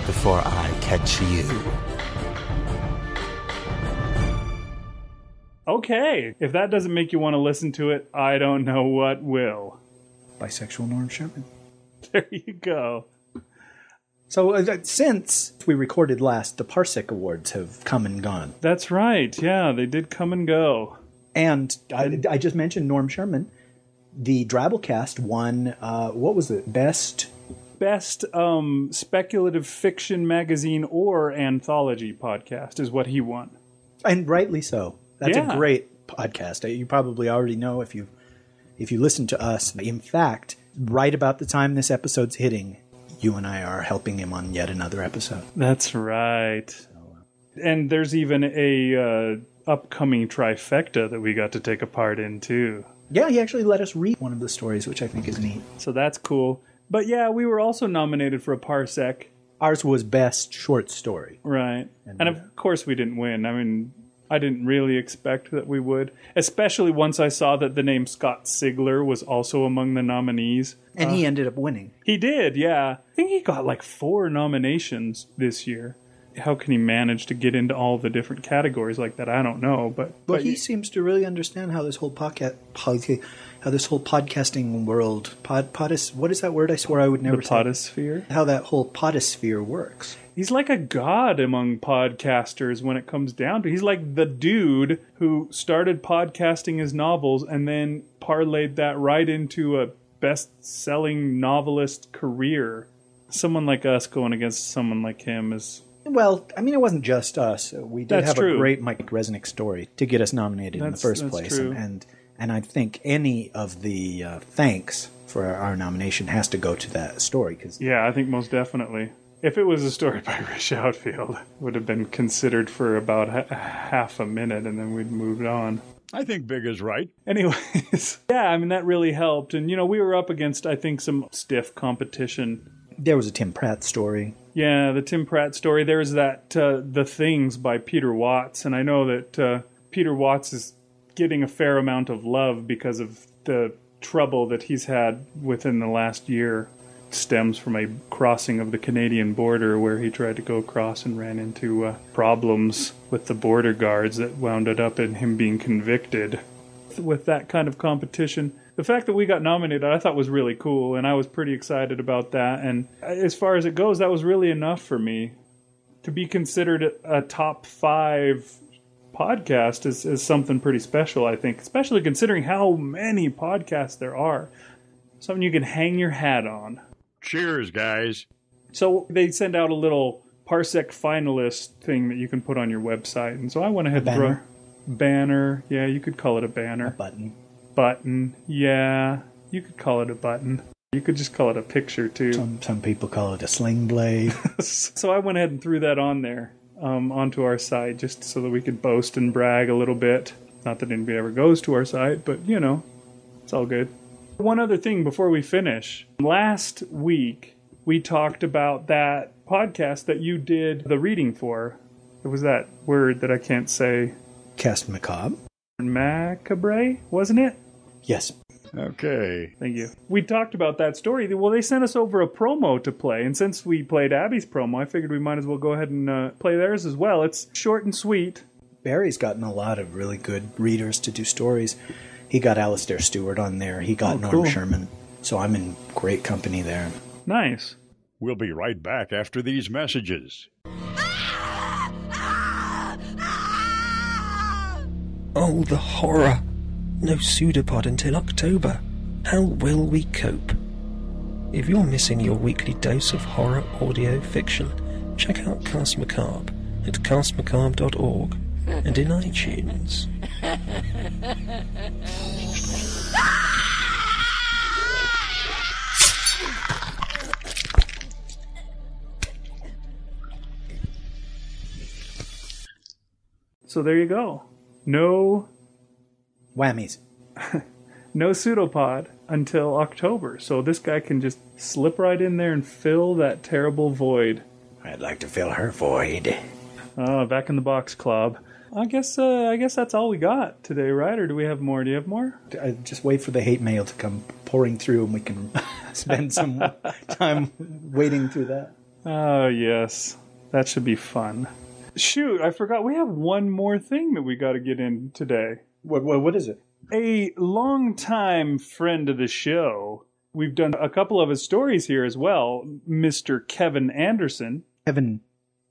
before I catch you. Okay, if that doesn't make you want to listen to it, I don't know what will. Bisexual Norm Sherman. [LAUGHS] There you go. So uh, since we recorded last, the Parsec Awards have come and gone. That's right. Yeah, they did come and go. And I, I just mentioned Norm Sherman. The Drabblecast won, uh, what was it? Best Best um, speculative fiction magazine or anthology podcast is what he won. and rightly so. That's Yeah. a great podcast. Uh, You probably already know if you if you listen to us. In fact, right about the time this episode's hitting, you and I are helping him on yet another episode. That's right. And there's even a uh, upcoming trifecta that we got to take a part in too. Yeah, he actually let us read one of the stories, which I think is neat. So that's cool. But yeah, we were also nominated for a Parsec. Ours was best short story. Right. And, of course we didn't win. I mean, I didn't really expect that we would, especially once I saw that the name Scott Sigler was also among the nominees. And he uh, ended up winning. He did, yeah. I think he got like four nominations this year. How can he manage to get into all the different categories like that? I don't know, but But but he seems to really understand how this whole podcast, podca- how this whole podcasting world, pod, podis, what is that word? I swore I would never. the say. potosphere. How that whole potosphere works. He's like a god among podcasters when it comes down to. He's like the dude who started podcasting his novels and then parlayed that right into a best-selling novelist career. Someone like us going against someone like him is Well, I mean, it wasn't just us. We did That's have true. a great Mike Resnick story to get us nominated in the first place, and, and and I think any of the uh, thanks for our nomination has to go to that story because Yeah, I think most definitely. If it was a story by [LAUGHS] Rish Outfield, it would have been considered for about ha- half a minute and then we'd moved on. I think Big is right. Anyways, [LAUGHS] yeah, I mean, that really helped. And, you know, we were up against, I think, some stiff competition. there was a Tim Pratt story. Yeah, the Tim Pratt story. There's that uh, The Things by Peter Watts. And I know that uh, Peter Watts is getting a fair amount of love because of the trouble that he's had within the last year. Stems from a crossing of the Canadian border where he tried to go across and ran into uh, problems with the border guards that wound up in him being convicted. With that kind of competition, the fact that we got nominated, I thought was really cool, and I was pretty excited about that. And as far as it goes, that was really enough for me to be considered a, top five podcast is, is something pretty special, I think, especially considering how many podcasts there are. Something you can hang your hat on. Cheers, guys. So they send out a little Parsec finalist thing that you can put on your website. And so I went ahead and banner? threw banner. Yeah, you could call it a banner. Button. button. Yeah, you could call it a button. You could just call it a picture too. Some some people call it a sling blade. [LAUGHS] so I went ahead and threw that on there um, onto our site just so that we could boast and brag a little bit. Not that anybody ever goes to our site, but you know, it's all good. One other thing before we finish. Last week we talked about that podcast that you did the reading for. It was that word that I can't say. Cast macabre. Macabre, wasn't it? Yes. Okay. Thank you. We talked about that story. Well, they sent us over a promo to play, and since we played Abby's promo, I figured we might as well go ahead and uh, play theirs as well. It's short and sweet. Barry's gotten a lot of really good readers to do stories. He got Alasdair Stewart on there. He got Oh, Norm cool. Sherman. So I'm in great company there. Nice. We'll be right back after these messages. Oh, the horror! No pseudopod until October. How will we cope? If you're missing your weekly dose of horror audio fiction, check out Cast Macabre at castmacabre.org and in iTunes. So there you go. No, Whammies. [LAUGHS] no pseudopod until October. So this guy can just slip right in there and fill that terrible void. I'd like to fill her void. Oh, back in the box club. I guess. Uh, I guess that's all we got today, right? Or do we have more? Do you have more? I just wait for the hate mail to come pouring through and we can [LAUGHS] spend some time waiting through that. Oh, yes. That should be fun. Shoot, I forgot. We have one more thing that we got to get in today. What, what, what is it? A longtime friend of the show. We've done a couple of his stories here as well. Mr. Kevin Anderson. Kevin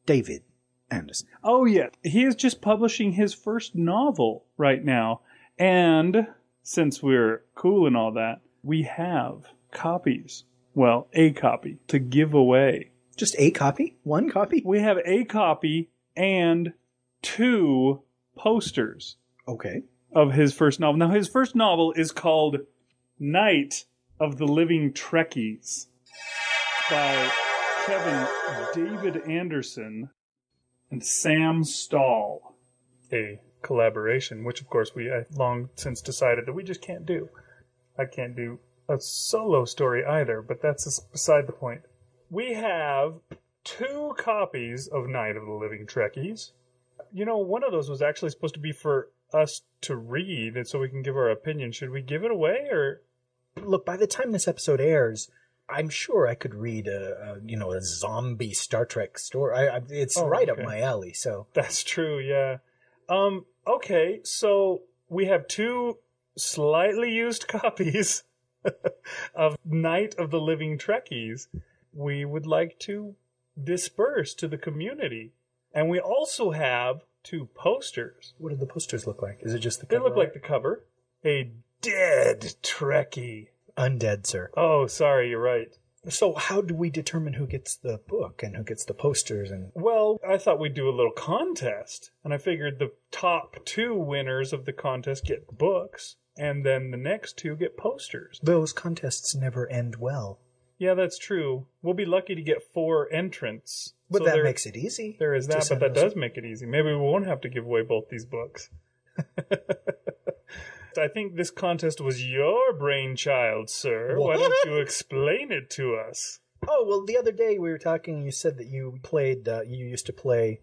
David Anderson. Oh, yeah. He is just publishing his first novel right now. And since we're cool and all that, we have copies. Well, a copy to give away. Just a copy? One copy? We have a copy and two posters Okay. of his first novel. Now, his first novel is called Night of the Living Trekkies by Kevin David Anderson and Sam Stahl. A collaboration, which of course we long since decided that we just can't do. I can't do a solo story either, but that's beside the point. We have two copies of Night of the Living Trekkies. You know, one of those was actually supposed to be for us to read, and so we can give our opinion. Should we give it away, or Look, by the time this episode airs, I'm sure I could read a, a you know a zombie Star Trek story. I, I, it's Oh, right okay. up my alley. So That's true, yeah. Um, okay, so we have two slightly used [LAUGHS] copies of Night of the Living Trekkies. We would like to disperse to the community. And we also have two posters. what do the posters look like? Is it just the They cover look like the cover. A dead Trekkie. Undead, sir? Oh, sorry, you're right. So how do we determine who gets the book and who gets the posters? And Well, I thought we'd do a little contest, and I figured the top two winners of the contest get books, and then the next two get posters. those contests never end well. Yeah, that's true. We'll be lucky to get four entrants. But So that there- makes it easy. There is to that, but send that those- does make it easy. Maybe we won't have to give away both these books. [LAUGHS] I think this contest was your brainchild, sir. Why don't you explain it to us? Oh well, the other day we were talking. You said that you played. Uh, you used to play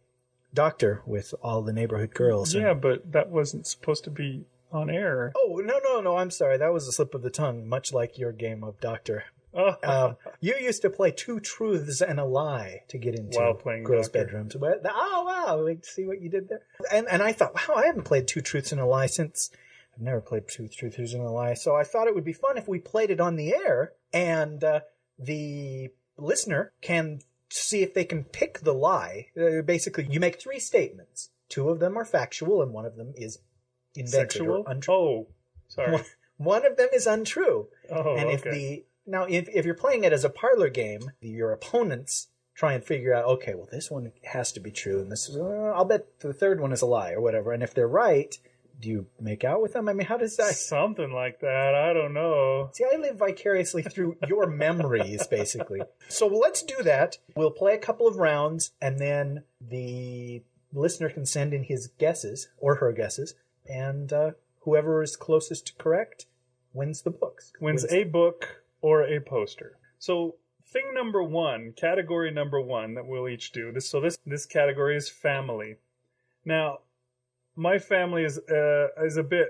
doctor with all the neighborhood girls. Yeah, but that wasn't supposed to be on air. Oh no no no! I'm sorry. That was a slip of the tongue. Much like your game of doctor. Oh, Um, you used to play two truths and a lie to get into While playing girls' doctor. bedrooms. But, oh wow! Like, see what you did there. And and I thought, wow, I haven't played two truths and a lie since never played Truth, Truth, truths and a lie. So I thought it would be fun if we played it on the air, and uh, the listener can see if they can pick the lie. Uh, basically, you make three statements. Two of them are factual, and one of them is invented sexual? or untrue. Oh, sorry. One, [LAUGHS] one of them is untrue. Oh, and if okay. the now if if you're playing it as a parlor game, your opponents try and figure out, okay, well this one has to be true, and this is uh, I'll bet the third one is a lie or whatever. And if they're right, do you make out with them? I mean, how does that? Something like that. I don't know. See, I live vicariously through your memories, basically. So let's do that. We'll play a couple of rounds, and then the listener can send in his guesses or her guesses, and uh, whoever is closest to correct wins the books. Wins a book or a poster. So thing number one, category number one that we'll each do. This so this this category is family. Now, my family is uh, is a bit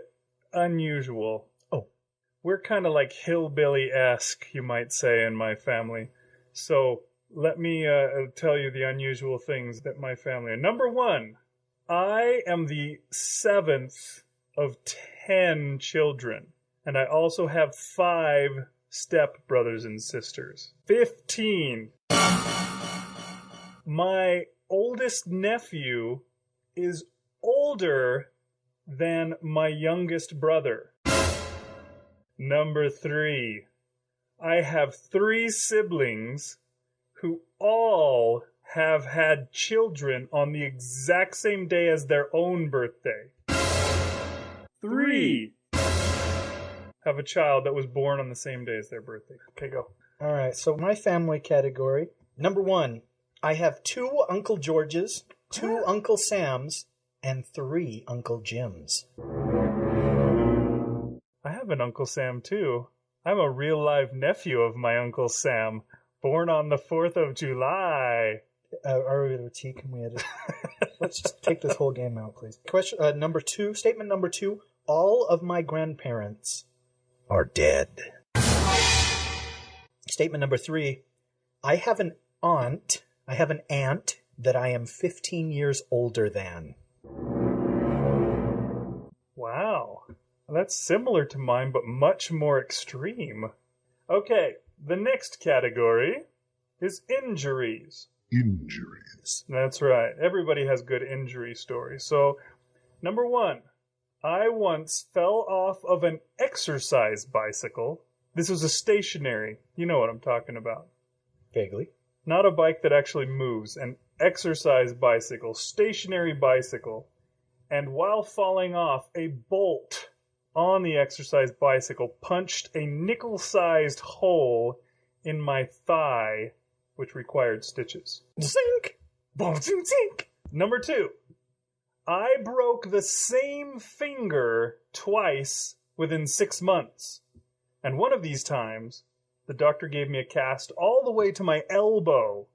unusual. Oh. we're kind of like hillbilly esque, you might say, in my family. So let me uh, tell you the unusual things that my family are. Number one, I am the seventh of ten children, and I also have five step brothers and sisters. Fifteen. My oldest nephew is older than my youngest brother. Number three, I have three siblings who all have had children on the exact same day as their own birthday. Three have a child that was born on the same day as their birthday. Okay, go. All right, so my family category. Number one, I have two Uncle Georges, two Uncle Sams, and three Uncle Jims. I have an Uncle Sam too. I'm a real live nephew of my Uncle Sam, born on the 4th of July. Uh, are we T? Can we edit? Let's just take this whole game out, please. Question uh, number two. Statement number two. All of my grandparents are dead. Statement number three. I have an aunt. I have an aunt that I am 15 years older than. Wow. That's similar to mine, but much more extreme. Okay, the next category is injuries. Injuries. That's right. Everybody has good injury stories. So, number one, I once fell off of an exercise bicycle. This was a stationary. You know what I'm talking about. Vaguely. Not a bike that actually moves, an exercise bicycle, stationary bicycle. And while falling off, a bolt on the exercise bicycle punched a nickel sized hole in my thigh, which required stitches. Zink! Boom, zink! Number two, I broke the same finger twice within six months. And one of these times, the doctor gave me a cast all the way to my elbow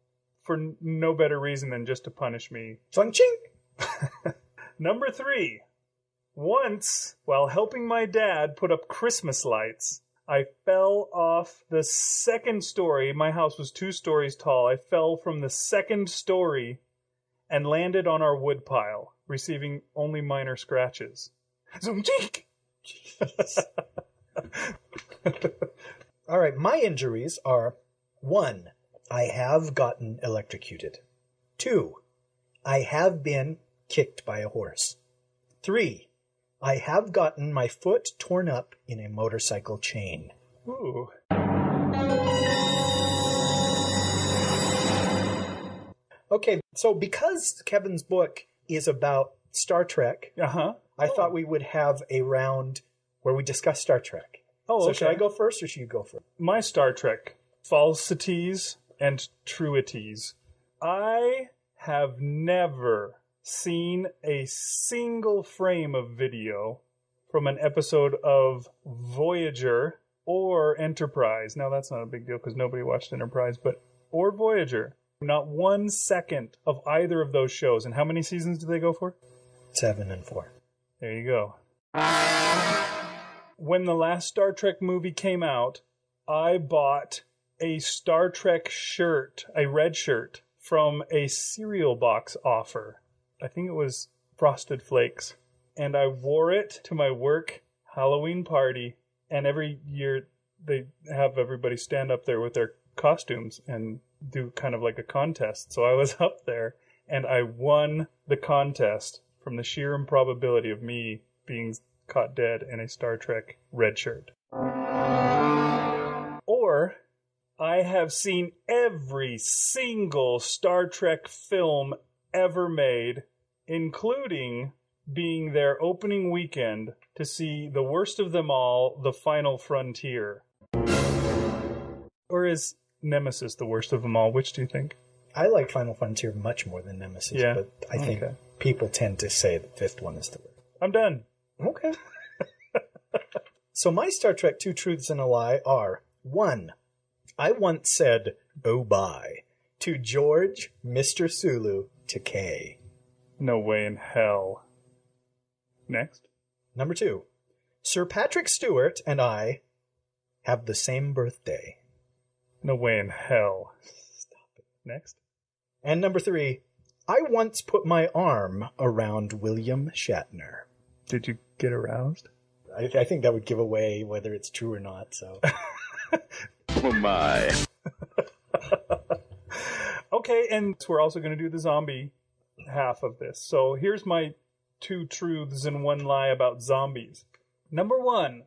for no better reason than just to punish me. Ching ching! [LAUGHS] Number three. Once, while helping my dad put up Christmas lights, I fell off the second story. My house was two stories tall. I fell from the second story and landed on our woodpile, receiving only minor scratches. Zoom cheek! [LAUGHS] All right, my injuries are one, I have gotten electrocuted. Two, I have been kicked by a horse. Three, I have gotten my foot torn up in a motorcycle chain. Ooh. Okay, so because Kevin's book is about Star Trek, Uh-huh. I thought we would have a round where we discuss Star Trek. Oh, so okay. should I go first or should you go first? my Star Trek falsities and truities. I have never seen a single frame of video from an episode of Voyager or Enterprise. Now that's not a big deal because nobody watched Enterprise, but or Voyager. Not one second of either of those shows. And how many seasons do they go for? Seven and four. There you go. When the last Star Trek movie came out, I bought a Star Trek shirt, a red shirt, from a cereal box offer. I think it was Frosted Flakes. And I wore it to my work Halloween party. And every year they have everybody stand up there with their costumes and do kind of like a contest. So I was [LAUGHS] up there and I won the contest from the sheer improbability of me being caught dead in a Star Trek red shirt. Or I have seen every single Star Trek film ever made, including being their opening weekend to see the worst of them all, The Final Frontier. Or is Nemesis the worst of them all? Which do you think? I like Final Frontier much more than Nemesis, Yeah. but I think Okay. people tend to say the fifth one is the worst. I'm done. Okay. [LAUGHS] so my Star Trek Two Truths and a Lie are one, I once said "Oh bye" to George, Mr. Sulu, Takei. No way in hell. Next. Number two, Sir Patrick Stewart and I have the same birthday. No way in hell. Stop it. Next. And number three, I once put my arm around William Shatner. Did you get aroused? I, I think that would give away whether it's true or not. So [LAUGHS] Oh my. [LAUGHS] Okay, and we're also going to do the zombie half of this. So here's my two truths and one lie about zombies. Number one,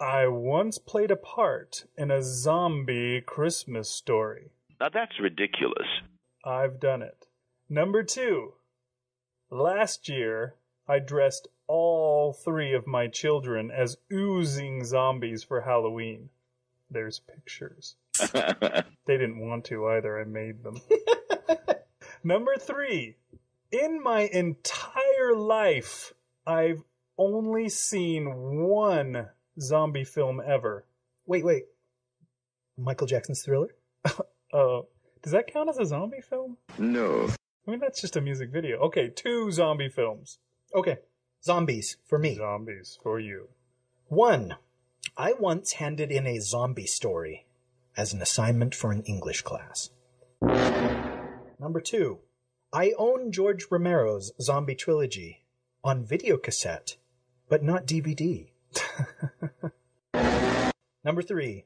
I once played a part in a zombie Christmas story. Now that's ridiculous. I've done it. Number two, last year I dressed all three of my children as oozing zombies for Halloween. There's pictures. [LAUGHS] They didn't want to either. I made them. [LAUGHS] Number three, in my entire life, I've only seen one zombie film ever. wait, wait. Michael Jackson's Thriller. [LAUGHS] Uh, does that count as a zombie film? No. I mean, that's just a music video. Okay, two zombie films. Okay, zombies for me. Zombies for you. One, I once handed in a zombie story as an assignment for an English class. Number two, I own George Romero's Zombie Trilogy on videocassette, but not DVD. [LAUGHS] Number three,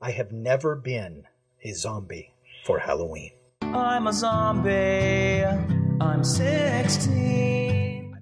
I have never been a zombie for Halloween. I'm a zombie. I'm 16.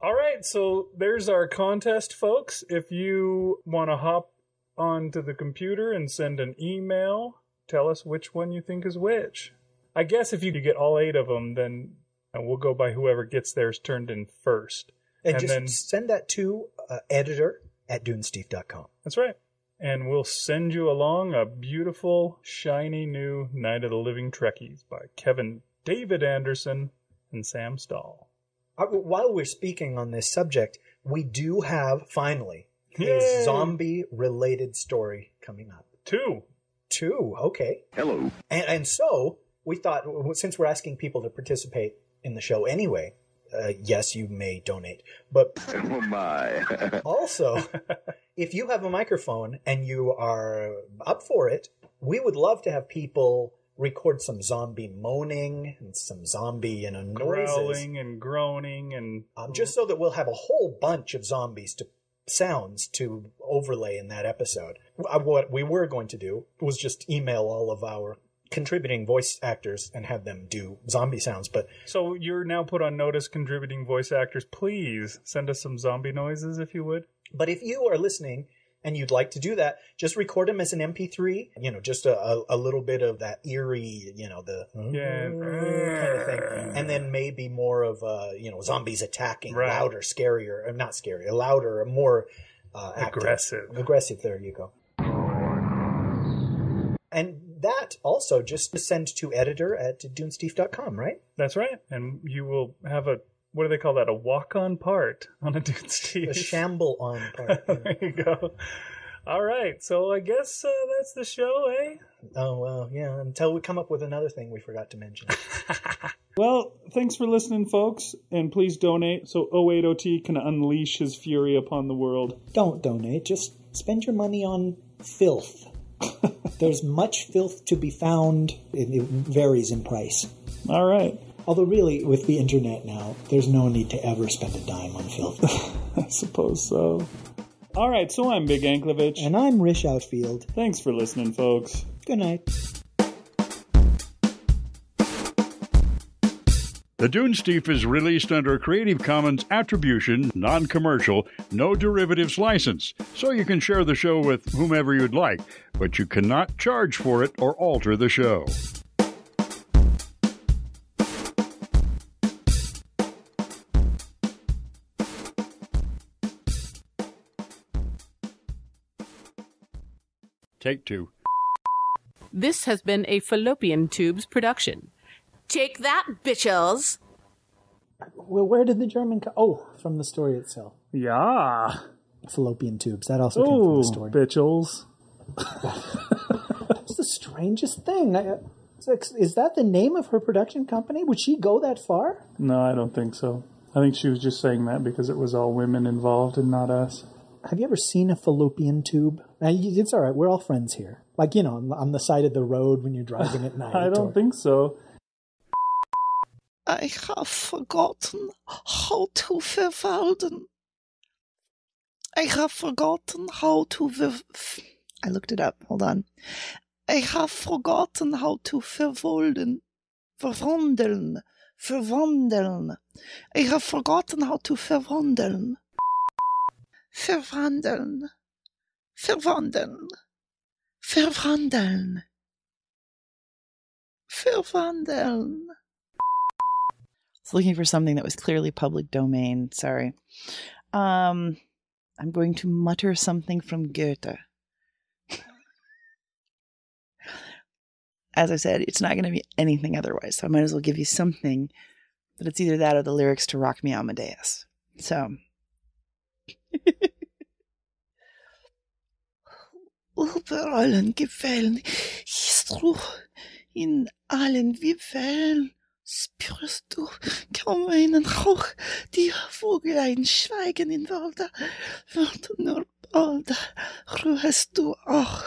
All right, so there's our contest, folks. If you want to hop onto the computer and send an email, tell us which one you think is which. I guess if you could get all eight of them, then we'll go by whoever gets theirs turned in first. And, And just then- send that to uh, editor at dunesteef.com. That's right. And we'll send you along a beautiful, shiny new Night of the Living Trekkies by Kevin David Anderson and Sam Stall. Uh, While we're speaking on this subject, we do have finally Yay! a zombie related story coming up. Two. Two, okay. Hello. And, and so we thought, since we're asking people to participate in the show anyway, uh, yes, you may donate. But Oh my. [LAUGHS] also, [LAUGHS] if you have a microphone and you are up for it, we would love to have people record some zombie moaning and some zombie, you know, noises. Growling and groaning and Um, just so that we'll have a whole bunch of zombies to sounds to overlay in that episode. Uh, What we were going to do was just email all of our contributing voice actors and have them do zombie sounds. But So you're now put on notice, contributing voice actors. Please send us some zombie noises if you would. but if you are listening and you'd like to do that, just record them as an MP3. You know, just a, a, a little bit of that eerie, you know, the Yeah. kind of thing, and then maybe more of uh, you know zombies attacking, Right. louder, scarier, uh, not scary, louder, more uh, active. Aggressive. Aggressive. There you go. And that also just send to editor at dunesteef.com, right? That's right. And you will have a what do they call that? A walk on part on a dude's [LAUGHS] teeth. A shamble on part. [LAUGHS] there you go. All right. So I guess uh, that's the show, eh? oh well, yeah. Until we come up with another thing we forgot to mention. [LAUGHS] Well, thanks for listening, folks, and please donate so 080T can unleash his fury upon the world. Don't donate. Just spend your money on filth. There's much filth to be found. It, it varies in price. All right. Although, really, with the internet now, there's no need to ever spend a dime on filth. [LAUGHS] I suppose so. All right, so I'm Big Anklevich. and I'm Rish Outfield. Thanks for listening, folks. Good night. The Dunesteef is released under a Creative Commons Attribution, Non Commercial, No Derivatives license, so you can share the show with whomever you'd like, but you cannot charge for it or alter the show. Take two. This has been a Fallopian Tubes production. Take that, bitches! Well, where did the German come? Oh, from the story itself. Yeah. Fallopian tubes. That also came from the story. bitchels. That's [LAUGHS] the strangest thing. I- it's Is that the name of her production company? Would she go that far? No, I don't think so. I think she was just saying that because it was all women involved and not us. Have you ever seen a fallopian tube? Now, It's all right. We're all friends here. Like, you know, on the- on the side of the road when you're driving at [LAUGHS] night. I don't or- think so. I have forgotten how to verwalden. I have forgotten how to ver- I looked it up. Hold on. I have forgotten how to verwolden. Verwandeln. Verwandeln. I have forgotten how to verwandeln. Verwandeln. Verwandeln. Verwandeln. Verwandeln. I was looking for something that was clearly public domain. Sorry. Um, I'm going to mutter something from Goethe. As I said, it's not going to be anything otherwise, so I might as well give you something, but it's either that or the lyrics to Rock Me Amadeus. So, [LAUGHS] über allen Gefällen ist Ruhe, in allen Wipfeln. Spürst du kaum einen Hauch, die Vogelein schweigen in Wälder, wird nur bald ruhest du auch.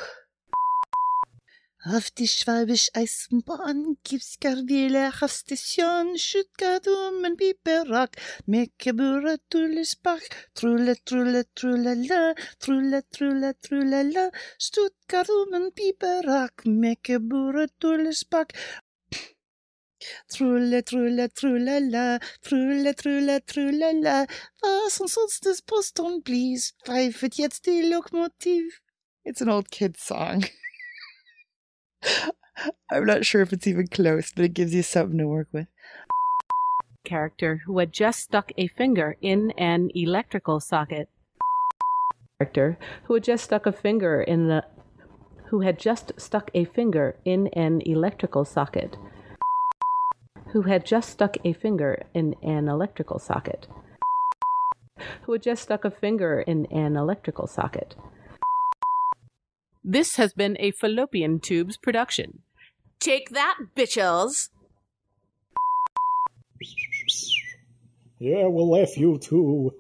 Auf die Schwäbisch Eisenbahn gibt's Garvile Station, Stuttgart um ein Biberak, Meckebura, Tullesbach, Trulle, Trulle, Trullala, Trulle, Trulle, Trullala, Stuttgart um ein Biberak, Meckebura, Tullesbach, Trulle, trulle, trullala, trulle, trulle, trullala, was uns sonst das Poston blies, pfeifet jetzt die Lokomotiv. It's an old kid's song. I'm not sure if it's even close, but it gives you something to work with. Character who had just stuck a finger in an electrical socket. Character who had just stuck a finger in the who had just stuck a finger in an electrical socket. Who had just stuck a finger in an electrical socket. Who had just stuck a finger in an electrical socket. This has been a Fallopian Tubes production. Take that, bitches! Yeah, we'll F you too.